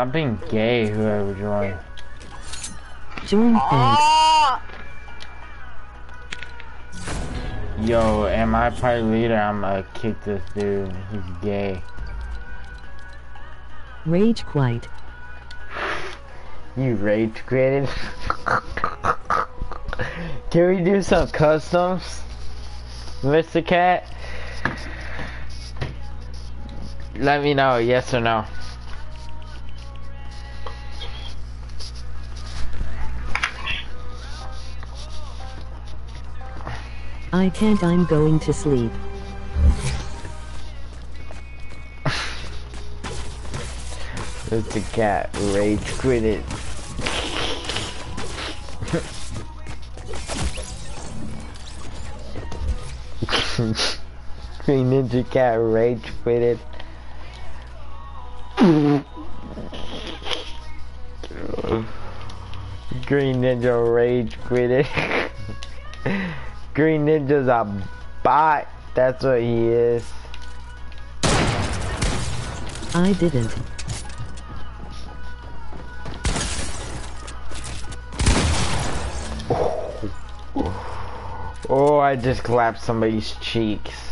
[SPEAKER 2] Stop being gay, whoever joined.
[SPEAKER 1] Join thanks.
[SPEAKER 2] Yo, am I party leader? I'm gonna kick this dude. He's gay.
[SPEAKER 1] Rage quite.
[SPEAKER 2] You rage created. Can we do some customs, Mr. Cat? Let me know, yes or no.
[SPEAKER 1] I can't I'm going to sleep.
[SPEAKER 2] Mr. Cat rage quit it. Green Ninja Cat rage quit it. Green Ninja rage quitted. Green Ninja's a bot. That's what he is.
[SPEAKER 1] I didn't.
[SPEAKER 2] Oh, I just clapped somebody's cheeks.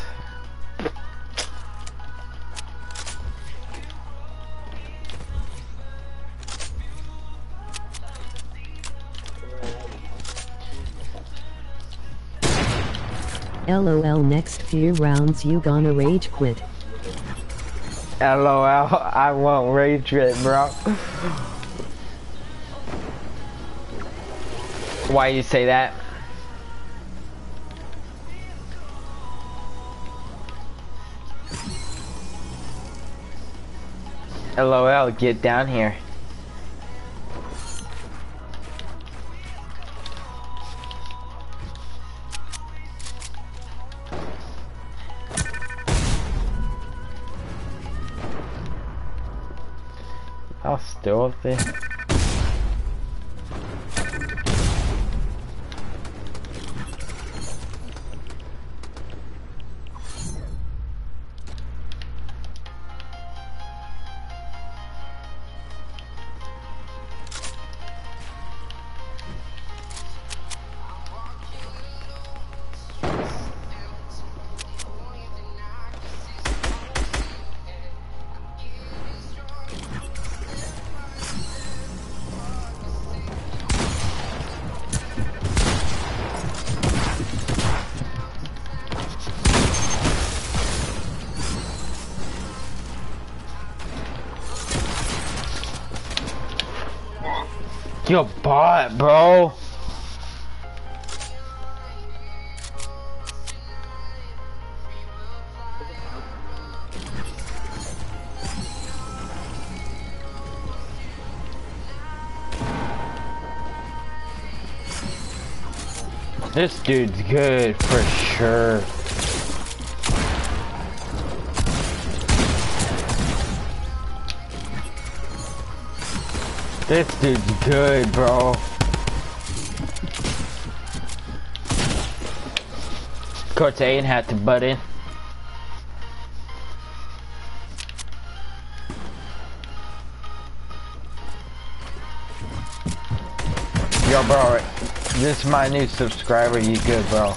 [SPEAKER 1] LOL next few rounds you gonna rage quit.
[SPEAKER 2] LOL, I won't rage quit, bro. Why you say that? LOL, get down here. This dude's good for sure. This dude's good, bro. Coach Aiden had to butt in. This is my new subscriber. You good, bro?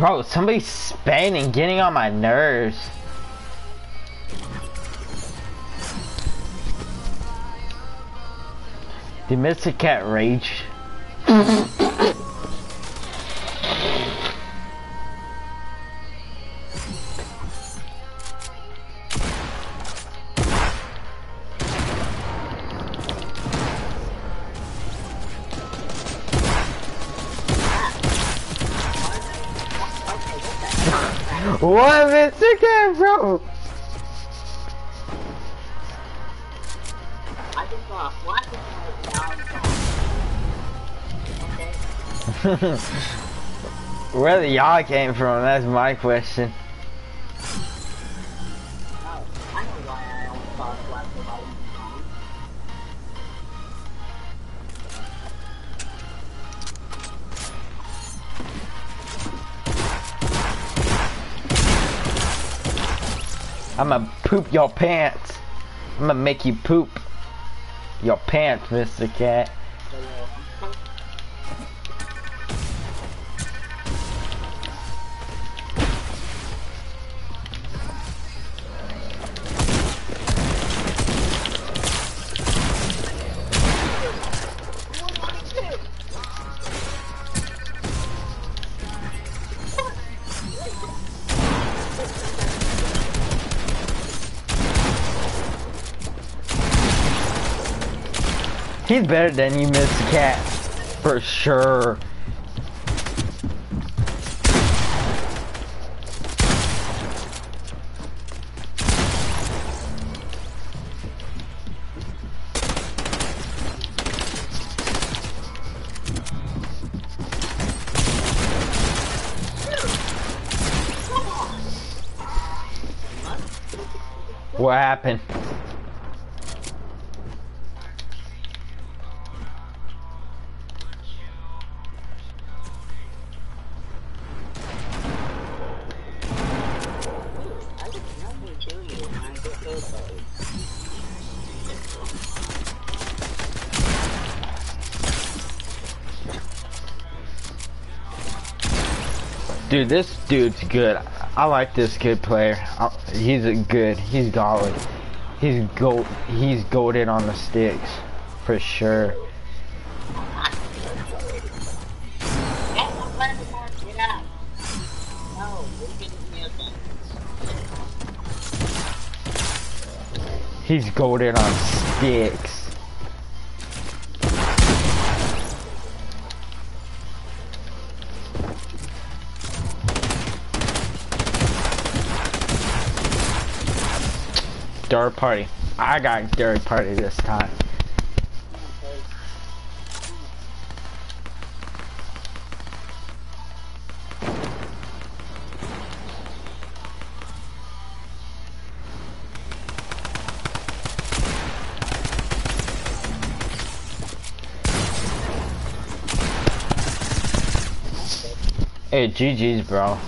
[SPEAKER 2] Bro, somebody's spamming, getting on my nerves. The Mr. Cat rage? Where the y'all came from, that's my question. I'ma poop your pants. I'ma make you poop your pants, Mr. Cat. He's better than you, Mr. Cat. For sure. Dude, this dude's good. I like this kid player. I, he's a good. He's golly. He's goat. He's goaded on the sticks, for sure. He's goaded on sticks. Dirt party. I got dirt party this time. Hey, GG's, bro.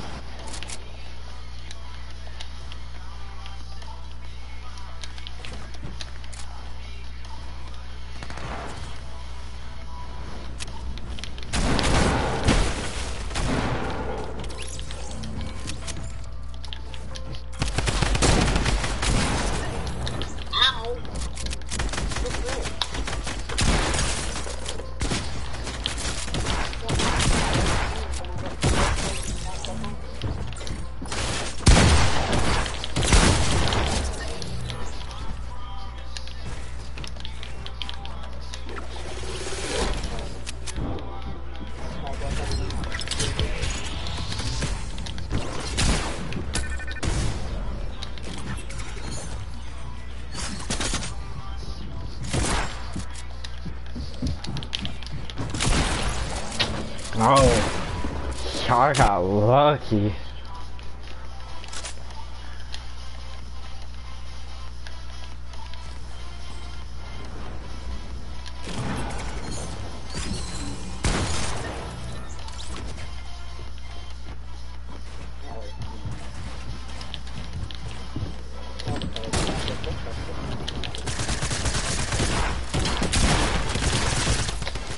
[SPEAKER 2] Lucky.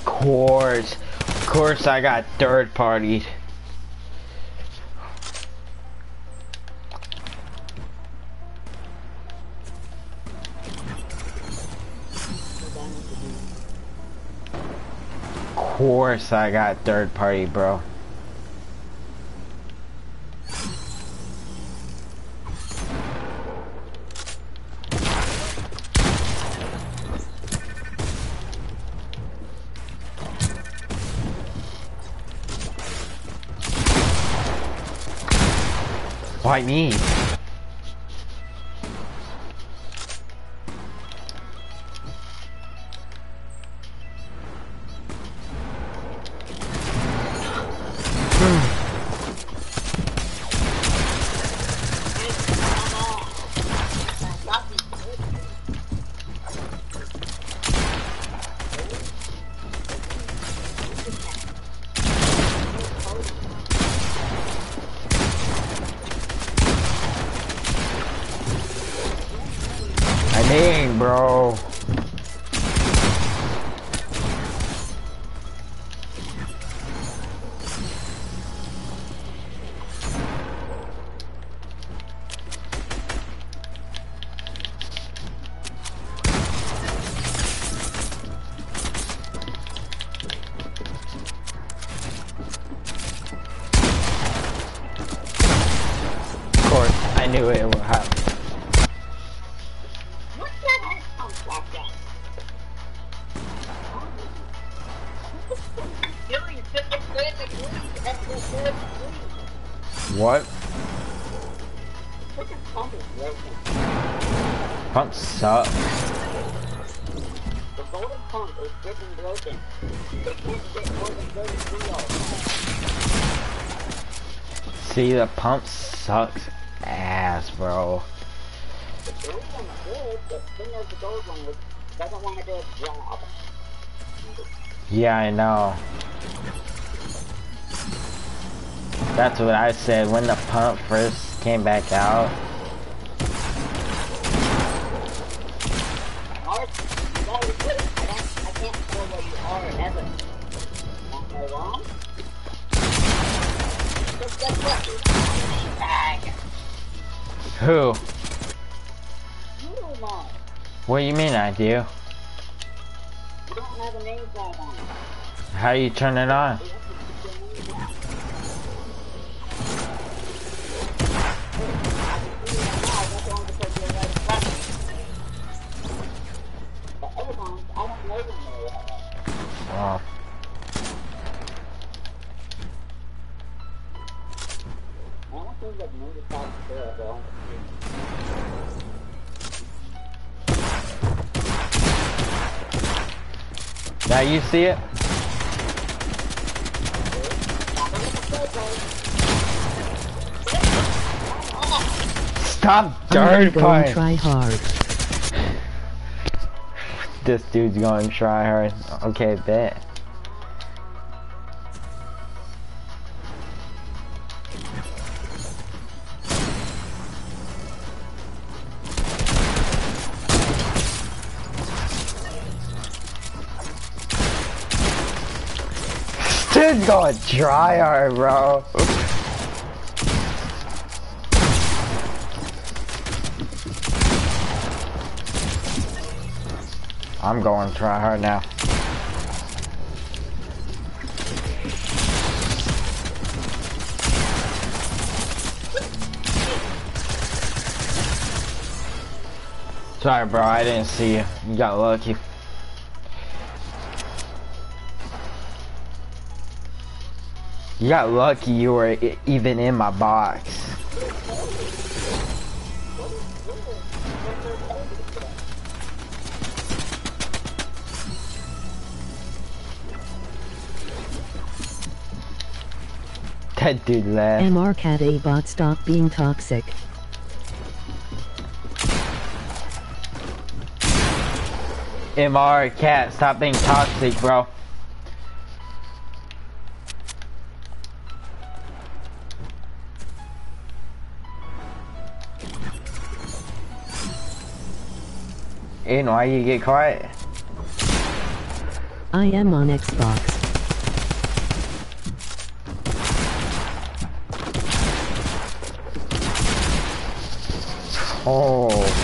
[SPEAKER 2] Course, of course, I got third partied. Course, I got third party, bro. Why me? See, the pump sucks ass, bro.
[SPEAKER 4] Good, but the one doesn't want to do job.
[SPEAKER 2] Yeah, I know. That's what I said when the pump first came back out.
[SPEAKER 4] I can't tell where you are. Am I wrong?
[SPEAKER 2] Who? What do you mean I do?
[SPEAKER 4] You don't have a name tag on it.
[SPEAKER 2] How you turn it on?
[SPEAKER 4] You have to put your name down.
[SPEAKER 2] Now you see it? Stop dirt
[SPEAKER 1] going try hard.
[SPEAKER 2] This dude's going try hard. Okay, bet. Dude's going try hard, bro. I'm going try hard now. Sorry, bro. I didn't see you. You got lucky. You got lucky you were even in my box. That dude left.
[SPEAKER 1] MR Cat A bot stop being toxic.
[SPEAKER 2] MR cat, stop being toxic, bro. Aiden, why you get quiet?
[SPEAKER 1] I am on Xbox.
[SPEAKER 2] Oh.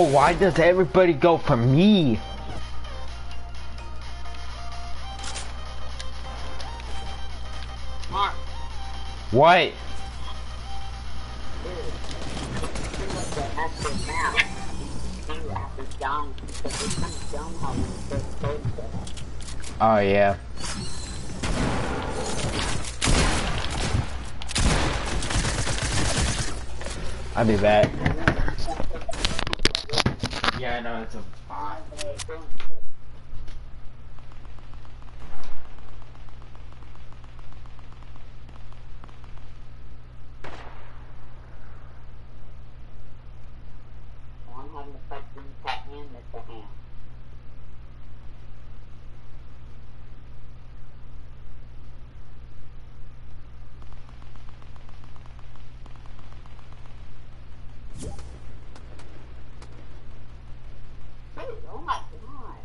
[SPEAKER 2] Oh, why does everybody go for me?
[SPEAKER 4] Mark,
[SPEAKER 2] What?
[SPEAKER 4] the actual map. You see after down, because it's kind of dumb how we first code it.
[SPEAKER 2] Oh yeah. I'll be back. Yeah, I know it's a bot.
[SPEAKER 4] One having the fucking cat hand, Mr. Hand. Dude, oh my god.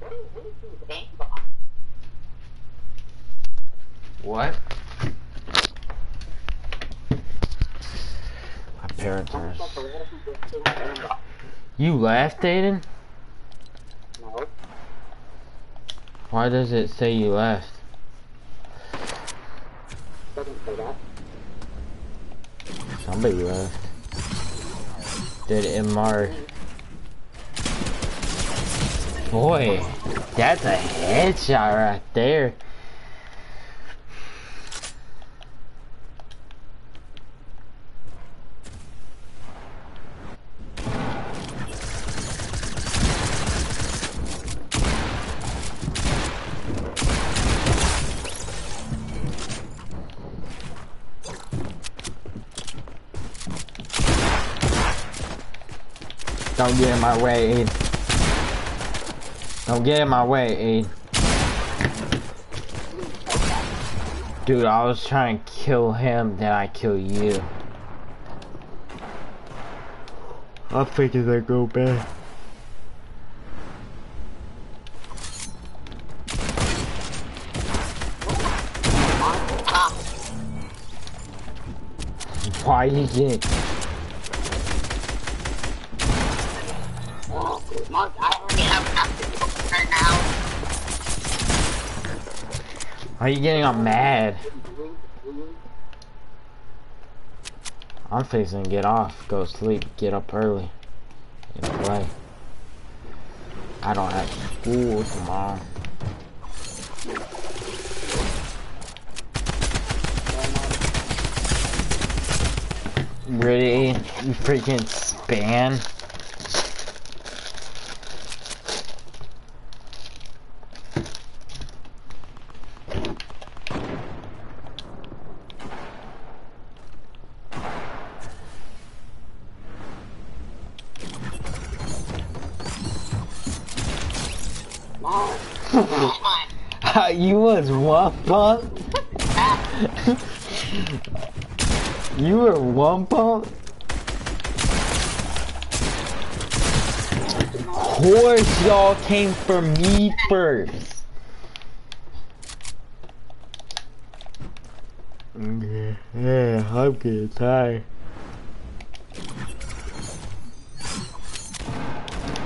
[SPEAKER 4] What is what is this bank box?
[SPEAKER 2] What? My parents are.
[SPEAKER 4] What if you just sit in the bank box?
[SPEAKER 2] You left, Aiden?
[SPEAKER 4] No.
[SPEAKER 2] Why does it say you left?
[SPEAKER 4] Doesn't say that.
[SPEAKER 2] Somebody left. Did MR. Boy, that's a headshot right there. Don't get in my way, Aid. Don't get in my way, Aid. Dude, I was trying to kill him, then I kill you. I figured they go back. Why you get? Why you getting all mad? I'm fixing to get off, go sleep, get up early, and play. I don't have school tomorrow. Really? You freaking span?
[SPEAKER 4] Mark.
[SPEAKER 2] You was what, pump? you were one pump? Course y'all came for me first. Yeah, yeah, I'm getting tired.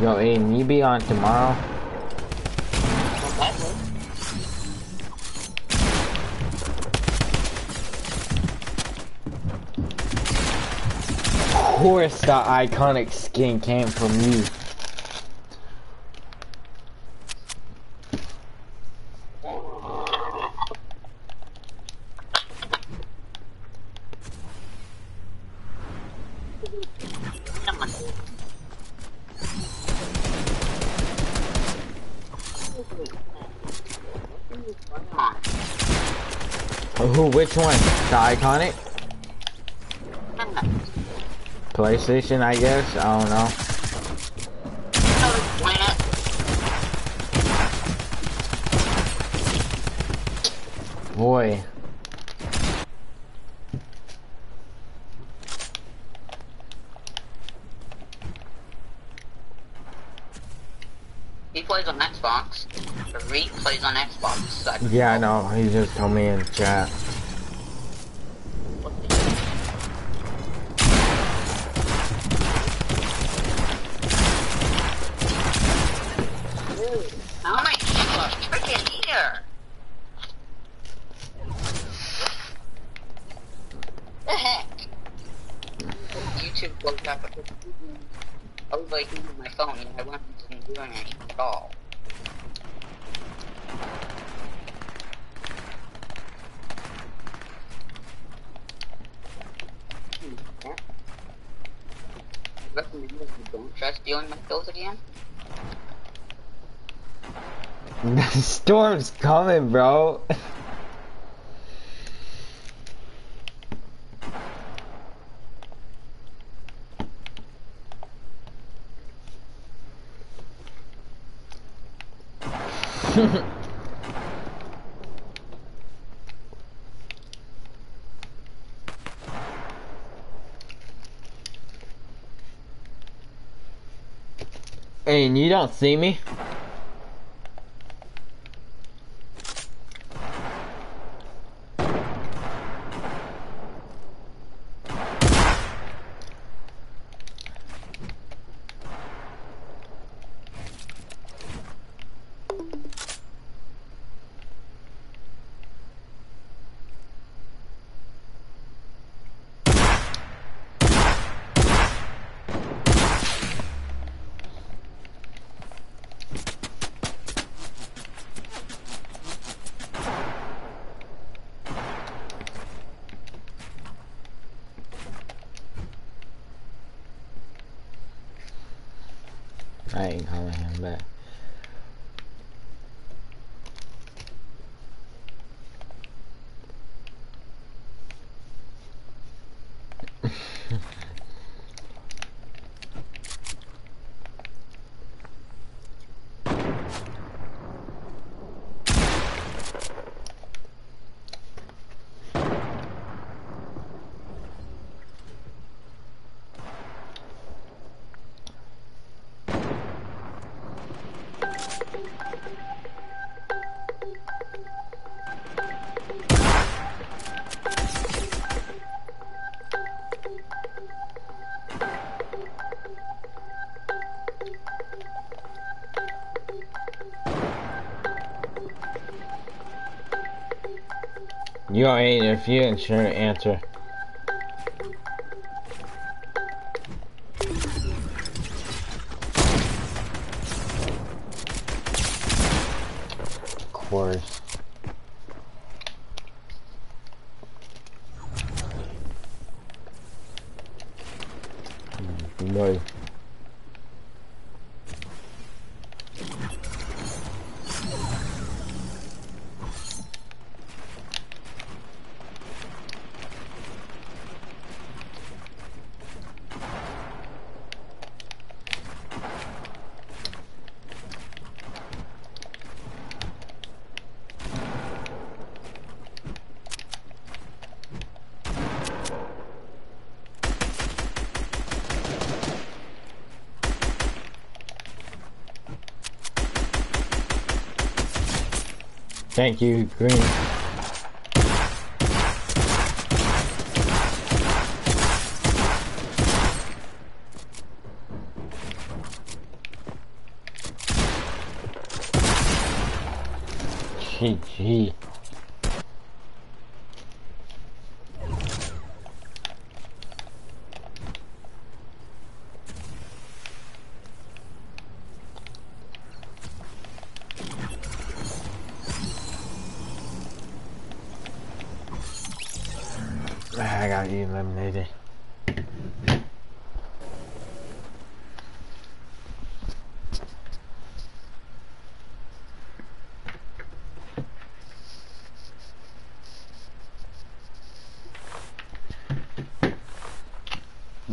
[SPEAKER 2] Yo, Aiden, you be on tomorrow? Course the iconic skin came from you. Which one? The iconic? PlayStation, I guess? I don't know. Boy.
[SPEAKER 4] He plays on Xbox. Reek plays on Xbox. So
[SPEAKER 2] Yeah, I know. He just told me in chat.
[SPEAKER 4] How many people are freaking here? the heck? YouTube woke up. I was like using my phone and I wasn't doing anything at all. recommend that you don't try stealing my kills again.
[SPEAKER 2] The storm's coming, bro. Hey, and you don't see me? I ain't calling him back. You are if you ain't sure answer. Of course. Boy. Thank you, Green. GG. I got eliminated.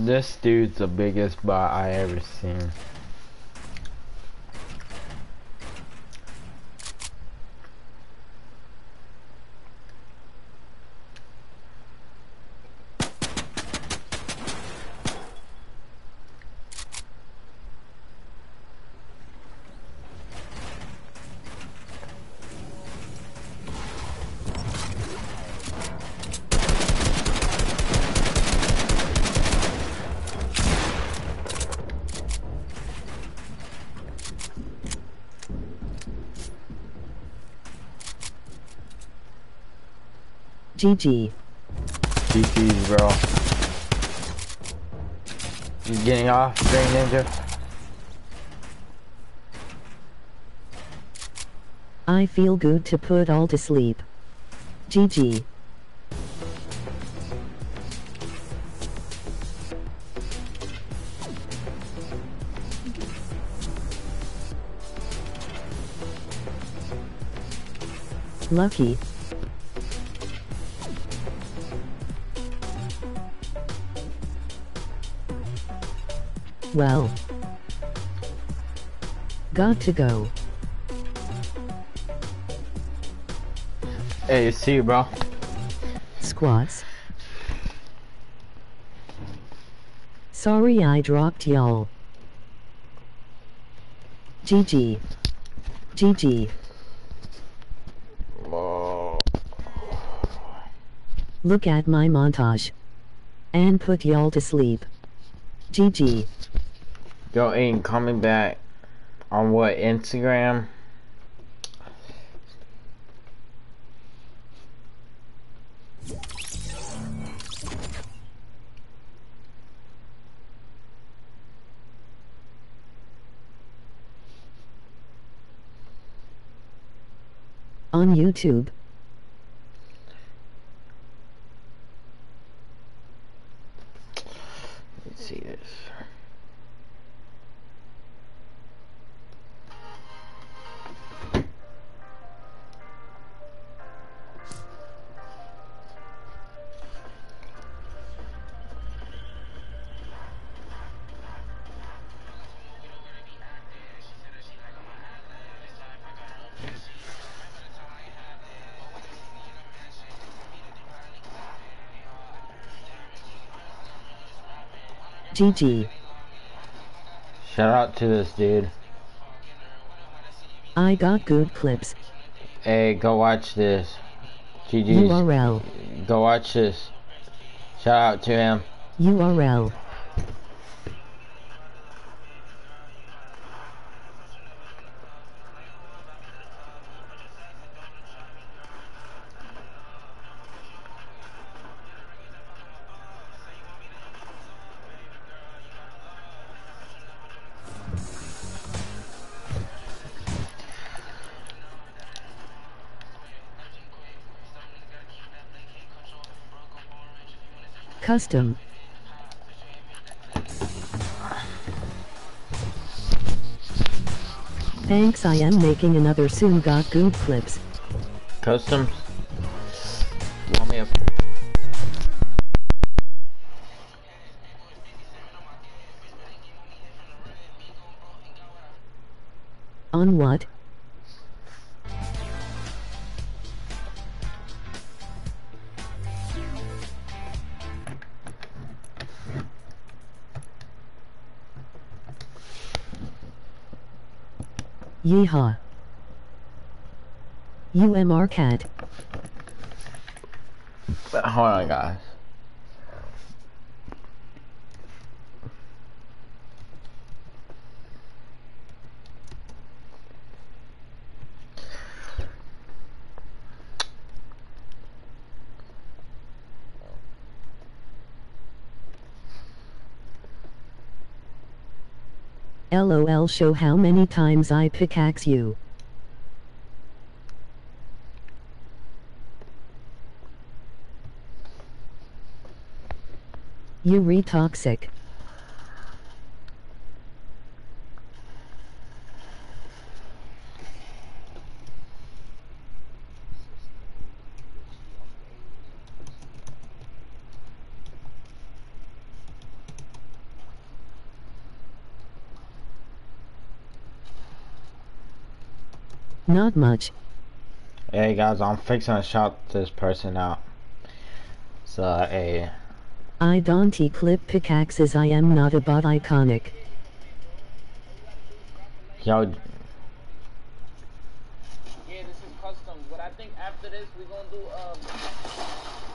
[SPEAKER 2] This dude's the biggest bot I ever seen.
[SPEAKER 1] GG.
[SPEAKER 2] GG's, bro. You getting off, Green Ninja?
[SPEAKER 1] I feel good to put all to sleep. GG. Lucky. Well. Got to go.
[SPEAKER 2] Hey, see you, bro.
[SPEAKER 1] Squats. Sorry I dropped y'all. GG. GG. Look at my montage. And put y'all to sleep. GG.
[SPEAKER 2] Yo, ain't coming back on what, Instagram?
[SPEAKER 1] On YouTube. GG.
[SPEAKER 2] Shout out to this dude.
[SPEAKER 1] I got good clips.
[SPEAKER 2] Hey, go watch this. GG's.
[SPEAKER 1] URL.
[SPEAKER 2] Go watch this. Shout out to him.
[SPEAKER 1] URL. Custom. Thanks I am making another soon got good clips.
[SPEAKER 2] Customs. Want me
[SPEAKER 1] On what? Yeehaw. UMR cat.
[SPEAKER 2] Hold on, guys.
[SPEAKER 1] LOL show how many times I pickaxe you. You re-toxic. Not much.
[SPEAKER 2] Hey guys, I'm fixing to shout this person out. So, hey,
[SPEAKER 1] I don't clip pickaxes I am not a bot iconic.
[SPEAKER 2] yo,
[SPEAKER 8] Yeah, this is customs, but I think after this we're gonna do um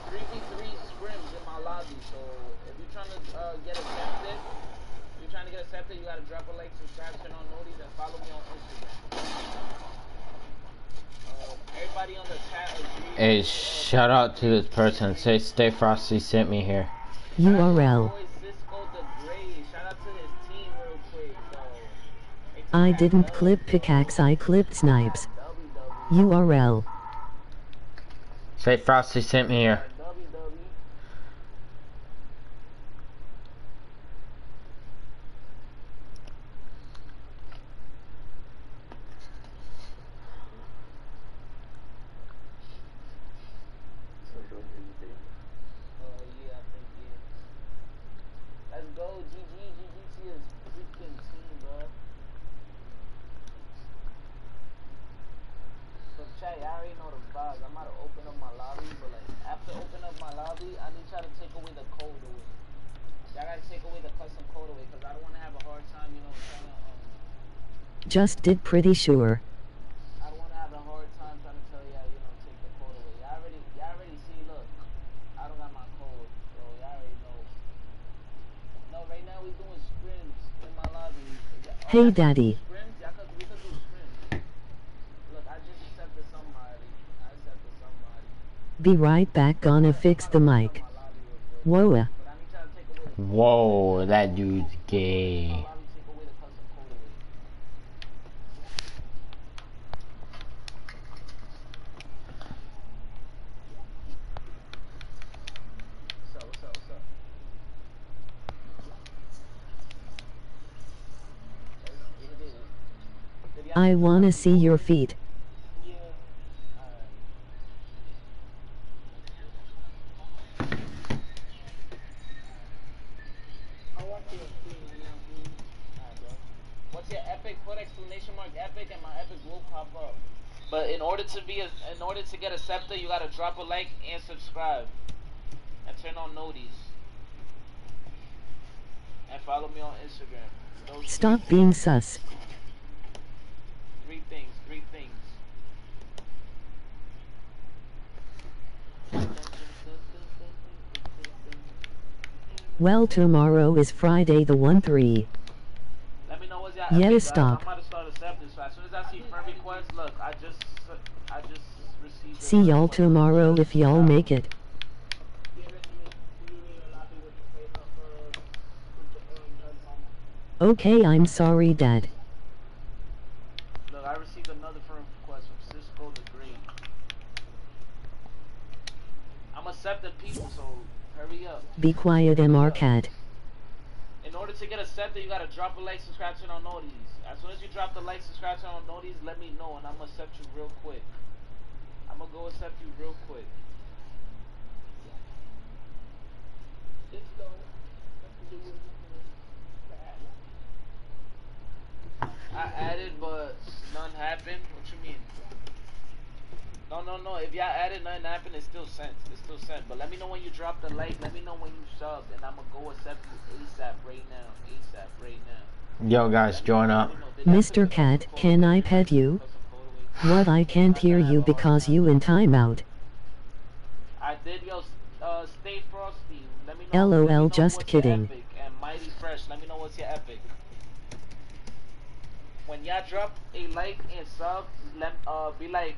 [SPEAKER 8] three v three scrims in my lobby. So if you're trying to uh, get accepted, if you're trying to get accepted, you gotta drop a like, subscribe, turn on notifications, and follow me on Instagram. Uh, everybody on the chat agrees.
[SPEAKER 2] Hey, shout out to this person. Say Stay Frosty sent me here.
[SPEAKER 1] URL.
[SPEAKER 8] Boy, Cisco the Great. Shout out to his team real quick, though. They
[SPEAKER 1] I didn't clip pickaxe, I clipped snipes. URL.
[SPEAKER 2] Say Frosty sent me here.
[SPEAKER 8] W, W. Oh yeah, I think yeah. Let's go, GG, GG to his freaking team, bro. So chat, y'all already know the vibes. I'm about to open up my lobby, but like after opening up my lobby, I need y'all to take away the code away. Y'all gotta take away the custom code away, cause I don't wanna have a hard time, you know, trying to um.
[SPEAKER 1] Just did pretty sure.
[SPEAKER 8] I don't wanna have a hard time trying to tell y'all, you know, take the code away. Y'all already, y'all already see. Look, I don't got my code, so y'all already know. No, right now we doing scrims in my lobby. Y'all-
[SPEAKER 1] Hey,
[SPEAKER 8] y'all can do
[SPEAKER 1] Daddy.
[SPEAKER 8] Scrims, y'all could, we could do scrims. Look, I just accepted somebody. I accepted somebody.
[SPEAKER 1] Be right back, gonna fix the mic.
[SPEAKER 8] My code, bro. Y'all already know. Right now we're doing scrims in my lobby real quick.
[SPEAKER 1] Whoa.
[SPEAKER 8] But I need y'all to take away
[SPEAKER 2] Whoa, that dude's gay.
[SPEAKER 8] my lobby, take away the custom code away. What's up, what's up, what's up? What it is. Did y'all-
[SPEAKER 1] I wanna see your feet.
[SPEAKER 8] Yeah. Alright. Alright, bro. What's your epic? Put exclamation mark epic and my epic will pop up. But in order to be a, in order to get a scepter, you gotta drop a like and subscribe, and turn on noties, and follow me on Instagram. Those
[SPEAKER 1] Stop being sus.
[SPEAKER 8] Three things. Three things.
[SPEAKER 1] Well, tomorrow is Friday the 1 3.
[SPEAKER 8] Let me know what's your
[SPEAKER 1] Yeah, stop.
[SPEAKER 8] I'm about to start accepting. So as soon as I see friend requests, look, I just, I just received.
[SPEAKER 1] See y'all tomorrow if y'all make it. Okay, I'm sorry, Dad.
[SPEAKER 8] Look, I received another friend request from Cisco the Great. I'm accepting people, so hurry up.
[SPEAKER 1] Be quiet, MR Cat.
[SPEAKER 8] In order to get accepted, you gotta drop a like, subscribe, turn on notices. As soon as you drop the like, subscribe, turn on notices, let me know, and I'm gonna accept you real quick. I'm gonna go accept you real quick. I added, but none happened. What you mean? No, no, no. If y'all added, nothing happened. It's still sent. It's still sent. But let me know when you drop the like. Let me know when you sub, and I'm gonna go accept you ASAP right now. ASAP right now.
[SPEAKER 2] Yo, guys, join up.
[SPEAKER 8] Let me know. Did y'all
[SPEAKER 1] Mr. Cat, can I pet you?
[SPEAKER 8] Custom code away?
[SPEAKER 1] What I can't hear you because you in timeout.
[SPEAKER 8] I did, yo. Uh, stay frosty. Let me know. let me
[SPEAKER 1] LOL,
[SPEAKER 8] know
[SPEAKER 1] just kidding.
[SPEAKER 8] epic. And mighty fresh. Let me know what's your epic. When y'all drop a like and sub, let uh be like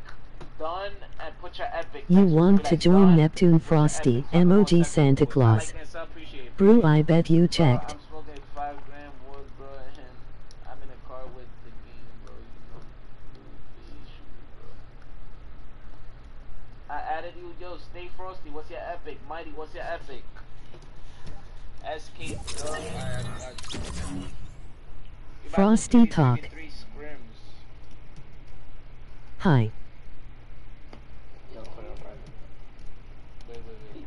[SPEAKER 8] done and put your epic.
[SPEAKER 1] You
[SPEAKER 8] next to it.
[SPEAKER 1] want to join Neptune Frosty,
[SPEAKER 8] epic. So I know
[SPEAKER 1] emoji Santa. Claus.
[SPEAKER 8] Like and sub, appreciate it.
[SPEAKER 1] Brew, I bet you checked.
[SPEAKER 8] I'm smoking five gram wood, bro, and I'm in a car with the game, bro. You know, Blue Fish, bro. I added you, yo. Stay frosty. What's your epic? Mighty. What's your epic? SK. bro. Alright, I got you. We about to do
[SPEAKER 1] Frosty
[SPEAKER 8] three-
[SPEAKER 1] talk.
[SPEAKER 8] three scrims.
[SPEAKER 1] Hi.
[SPEAKER 8] Yo, hold on, hold on. Wait, wait, wait.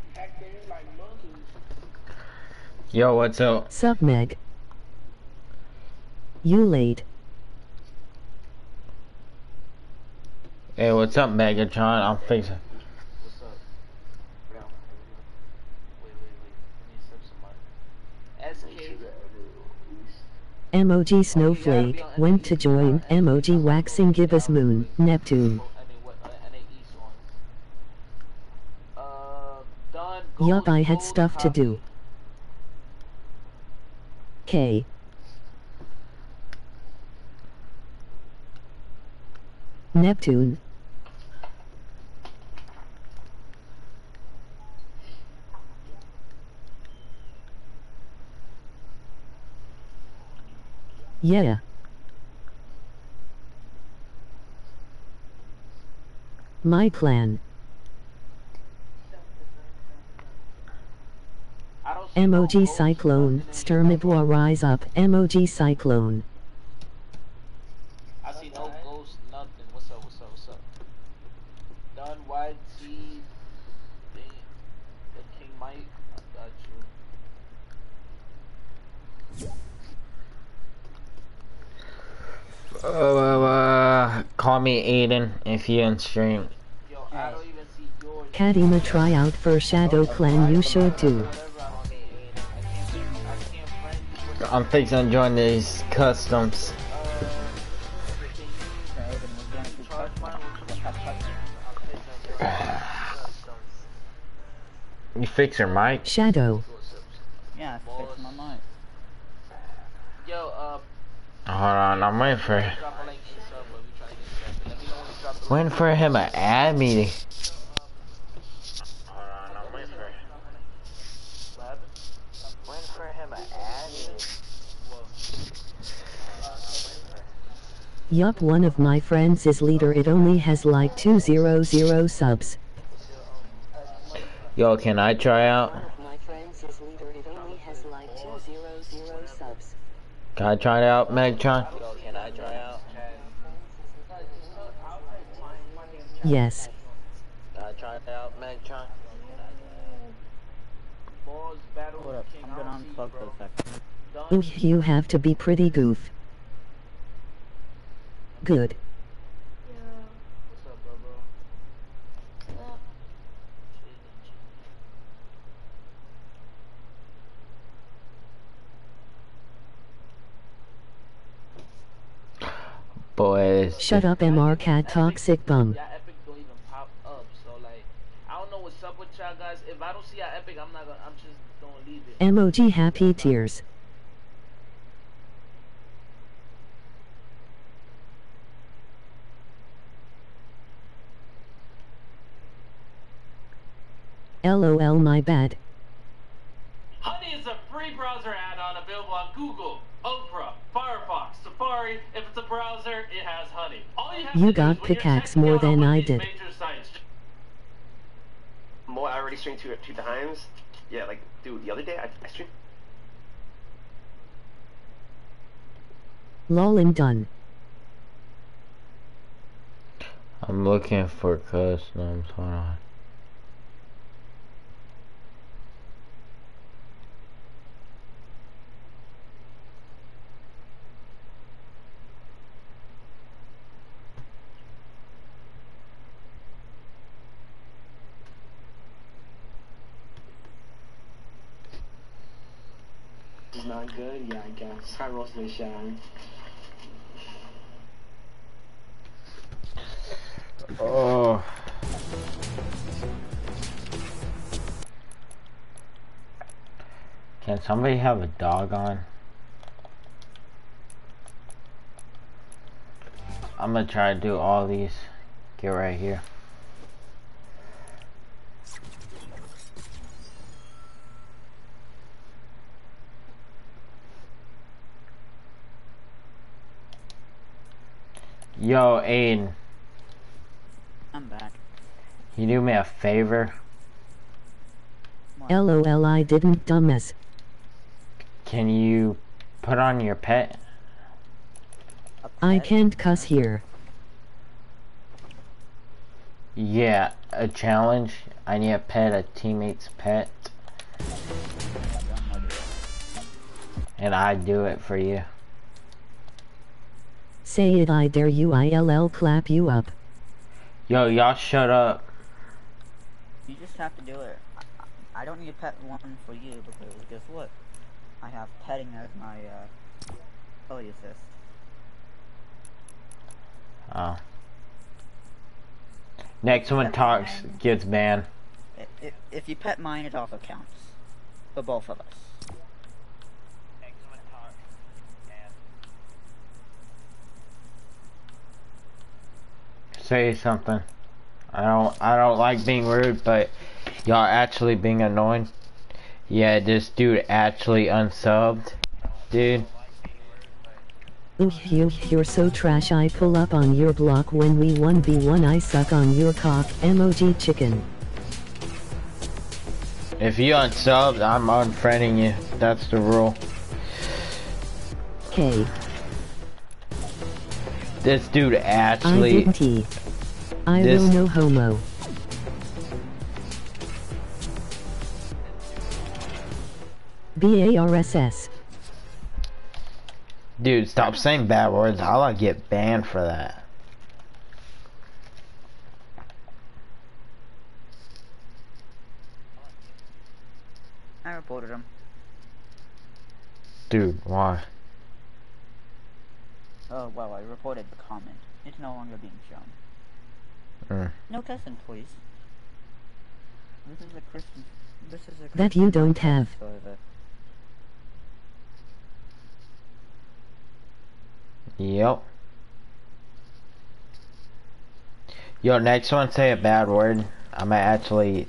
[SPEAKER 2] Yo, what's up?
[SPEAKER 1] Sup, Meg? You late.
[SPEAKER 2] Hey, what's up, Megatron? I'm fixing.
[SPEAKER 8] What's up? Wait, wait, wait. Let me accept somebody. SK.
[SPEAKER 1] Emoji Snowflake, went to join, emoji waxing give us moon, Neptune.
[SPEAKER 8] Oh, and they what- uh, and they east ones. Uh, done.
[SPEAKER 1] Yup, I had stuff to do. K. Neptune. Yeah. My plan.
[SPEAKER 8] I don't see no
[SPEAKER 1] MOG Cyclone.
[SPEAKER 8] nothing,
[SPEAKER 1] Sturmibwa rise up. MOG Cyclone.
[SPEAKER 8] I see no ghost, nothing. What's up, what's up, what's up? Done YT thing. The King Mike. I got you.
[SPEAKER 2] Uh, call me Aiden if you in stream.
[SPEAKER 8] Yo, I don't even see yours.
[SPEAKER 1] Kadima try out for Shadow Clan. You should too.
[SPEAKER 2] I'm fixing to join these customs.
[SPEAKER 8] charge mine with your customs. I'm fixing to join customs.
[SPEAKER 2] You fix your mic?
[SPEAKER 1] Shadow.
[SPEAKER 9] Yeah, I fixed my mic.
[SPEAKER 8] Yo, uh,
[SPEAKER 2] Hold on, I'm waiting for
[SPEAKER 8] drop a link to the server. We try to get accepted. Let me know when you drop the link.
[SPEAKER 2] waiting for him to add me. Hold on, I'm waiting for
[SPEAKER 8] What happened?
[SPEAKER 2] waiting for him to add me.
[SPEAKER 1] Yup, one of my friends is leader. It only has like 200 subs.
[SPEAKER 2] Yo, can I try out?
[SPEAKER 1] my friends is leader. It only has like 200 subs.
[SPEAKER 2] Can I try it out, Megtron?
[SPEAKER 8] Yo, can I try out?
[SPEAKER 1] Yes.
[SPEAKER 2] Can I try it out, Megtron?
[SPEAKER 8] Balls battle
[SPEAKER 9] Hold up. I'm gonna
[SPEAKER 8] you,
[SPEAKER 9] unplug for a second.
[SPEAKER 1] You have to be pretty goof. Good.
[SPEAKER 8] What's up, bro, bro?
[SPEAKER 2] Boys.
[SPEAKER 1] Shut up, MR Cat Toxic Bum.
[SPEAKER 8] Y'all epic don't even pop up, so like, I don't know what's up with y'all guys. If I don't see y'all epic, I'm not gonna, I'm just gonna leave it.
[SPEAKER 1] Emoji Happy Tears. LOL, my bad.
[SPEAKER 10] Honey is a free browser add-on available on Google, Opera, Firefox, Safari. If it's a browser, it has Honey. All you have
[SPEAKER 1] You
[SPEAKER 10] to
[SPEAKER 1] got
[SPEAKER 10] do is
[SPEAKER 1] pickaxe more than I did.
[SPEAKER 10] Major
[SPEAKER 6] More, I already streamed two two times. Yeah, like dude, the other day I, I streamed.
[SPEAKER 1] Lol, I'm done.
[SPEAKER 2] I'm looking for customs. Hold on.
[SPEAKER 6] Not good. Yeah, I guess. Try roasting the shine.
[SPEAKER 2] Oh. Can somebody have a dog on? I'm gonna try to do all these. Get right here. Yo, Aiden,
[SPEAKER 9] I'm back.
[SPEAKER 2] you do me a favor?
[SPEAKER 1] LOL, I didn't, dumbass.
[SPEAKER 2] Can you put on your pet?
[SPEAKER 9] A
[SPEAKER 1] I
[SPEAKER 9] pet?
[SPEAKER 1] can't cuss here.
[SPEAKER 2] Yeah, a challenge. I need a pet, a teammate's pet, and I do it for you.
[SPEAKER 1] Say it, I dare you, ILL clap you up.
[SPEAKER 2] Yo, y'all shut up.
[SPEAKER 9] You just have to do it. I, I don't need a pet one for you because guess what? I have petting as my uh, ability assist.
[SPEAKER 2] Oh. Next one talks gets banned.
[SPEAKER 9] If, if you pet mine, it also counts for both of us.
[SPEAKER 2] Say something. I don't. I don't like being rude, but y'all actually being annoying. Yeah, this dude actually unsubbed, dude.
[SPEAKER 1] You, you're so trash. I pull up on your block when we 1v1. I suck on your cock. Emoji chicken.
[SPEAKER 2] If you unsub, I'm unfriending you. That's the rule.
[SPEAKER 1] K.
[SPEAKER 2] This dude actually.
[SPEAKER 1] Didn't he. I
[SPEAKER 2] This-
[SPEAKER 1] will no homo. B-A-R-S-S.
[SPEAKER 2] Dude, stop saying bad words. I'll like, get banned for that.
[SPEAKER 4] I reported him.
[SPEAKER 2] Dude, why?
[SPEAKER 4] Oh, well, I reported the comment. It's no longer being shown. No cussing, please. This is a Christian. This is a
[SPEAKER 1] That you don't have.
[SPEAKER 4] so
[SPEAKER 2] Yep. Yo, next one say a bad word. I'm actually.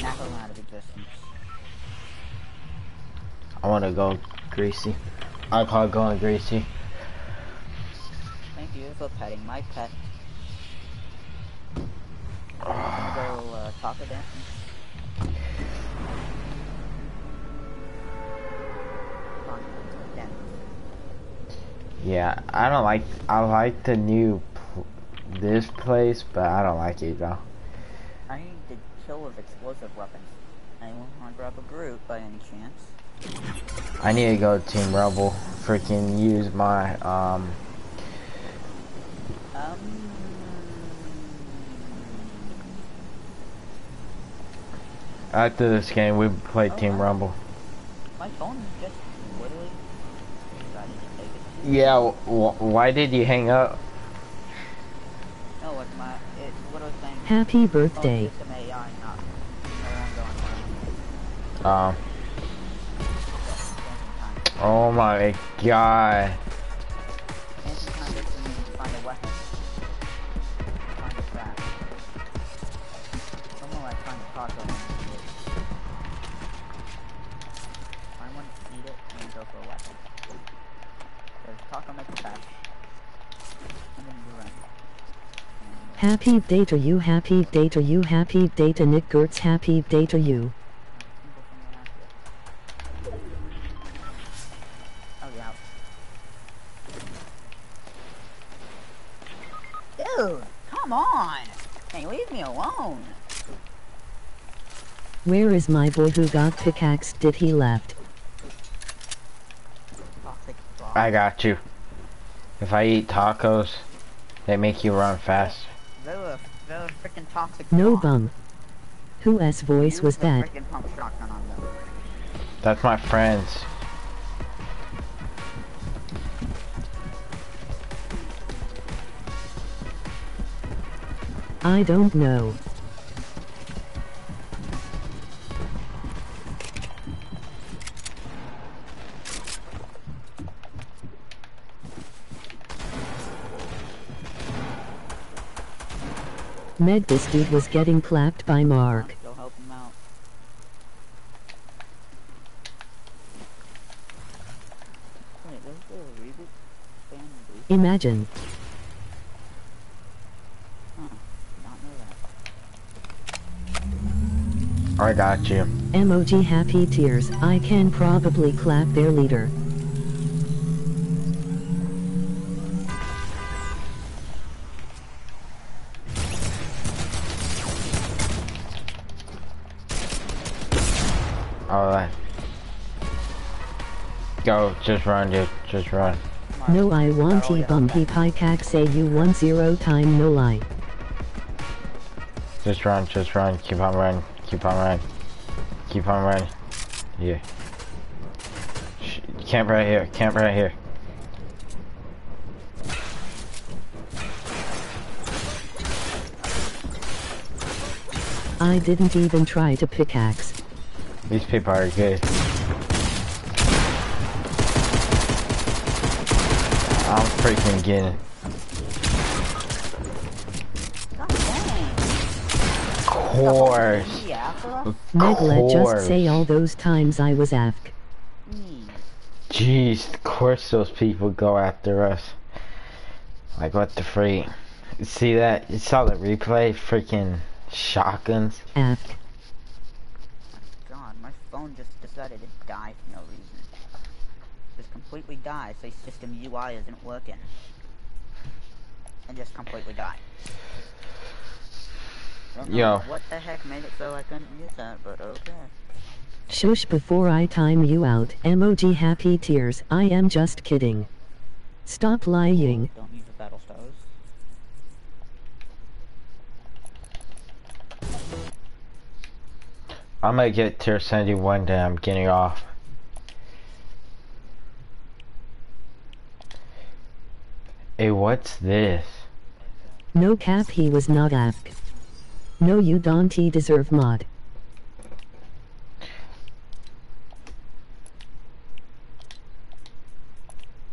[SPEAKER 4] Knock them out of existence.
[SPEAKER 2] I wanna go greasy. I call going greasy.
[SPEAKER 4] For petting my pet. Go uh, taco dancing? Come on, let's go dance.
[SPEAKER 2] Yeah, I don't like. I like the new pl this place, but I don't like it though.
[SPEAKER 4] I need to kill with explosive weapons. Anyone want to grab a group by any chance?
[SPEAKER 2] I need to go to Team Rumble. Freaking use my um.
[SPEAKER 4] Um.
[SPEAKER 2] After this game, we play
[SPEAKER 4] Oh,
[SPEAKER 2] Team. Rumble.
[SPEAKER 4] My phone just literally decided to take it.
[SPEAKER 2] Yeah. Wh why did you hang up?
[SPEAKER 4] No, what my it literally saying.
[SPEAKER 1] Happy
[SPEAKER 4] Oh,
[SPEAKER 1] birthday.
[SPEAKER 4] system AI, not no one.
[SPEAKER 2] Um. Oh my god.
[SPEAKER 4] Because taco makes it fast. And then you run. And
[SPEAKER 1] Happy day to you. Happy day to you. Happy day to Nick Gertz. Happy day to you.
[SPEAKER 4] Oh yeah. Dude, come on! Hey, leave me alone!
[SPEAKER 1] Where is my boy who got pickaxed? Did he left?
[SPEAKER 4] Toxic frog.
[SPEAKER 2] I got you. If I eat tacos, they make you run fast.
[SPEAKER 4] They're a, they're a freaking toxic
[SPEAKER 1] No
[SPEAKER 4] frog.
[SPEAKER 1] bum. Whose voice was that?
[SPEAKER 4] freaking pump shotgun on them.
[SPEAKER 2] That's my friends.
[SPEAKER 1] I don't know. Med this dude was getting clapped by Mark.
[SPEAKER 4] Go help him out. Wait, was there a reboot? Fan?
[SPEAKER 1] Imagine.
[SPEAKER 4] Huh. Not know that.
[SPEAKER 2] I got you.
[SPEAKER 1] Emoji happy tears. I can probably clap their leader.
[SPEAKER 2] Go, just run, dude. Just run.
[SPEAKER 1] No I want
[SPEAKER 4] Oh, yeah.
[SPEAKER 1] bum he pikax say you one zero time no lie.
[SPEAKER 2] Just run, just run. Keep on running. Keep on running. Keep on running. Yeah. Sh camp right here. Camp right here.
[SPEAKER 1] I didn't even try to pickaxe.
[SPEAKER 2] These people are good. I'm freaking getting.
[SPEAKER 4] God dang!
[SPEAKER 2] Course.
[SPEAKER 4] Yeah, after us?
[SPEAKER 1] Meg let
[SPEAKER 2] course.
[SPEAKER 1] just say all those times I was afk.
[SPEAKER 2] Jeez, of course those people go after us. Like what the freak? See that? You saw the replay? Freaking shotguns.
[SPEAKER 1] Ask.
[SPEAKER 4] Oh God, my phone just decided to die for no reason. Just completely die, say system UI isn't working. And just completely die. I
[SPEAKER 2] Yo.
[SPEAKER 4] What the heck made it so I couldn't use that, but okay.
[SPEAKER 1] Shush before I time you out. Emoji happy tears. I am just kidding. Stop lying.
[SPEAKER 4] Don't use the battle stars.
[SPEAKER 2] I'm gonna get tier 71 day. I'm getting off. Hey, what's this?
[SPEAKER 1] No cap he was not ask. No you don't he deserve mod.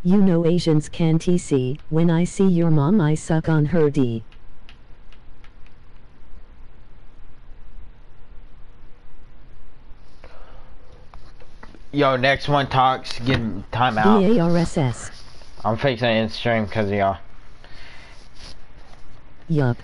[SPEAKER 1] You know Asians can't see, when I see your mom I suck on her D.
[SPEAKER 2] Yo, next one talks. Get time out.
[SPEAKER 1] B-A-R-S-S.
[SPEAKER 2] I'm fixing to end stream because of y'all.
[SPEAKER 1] Yup.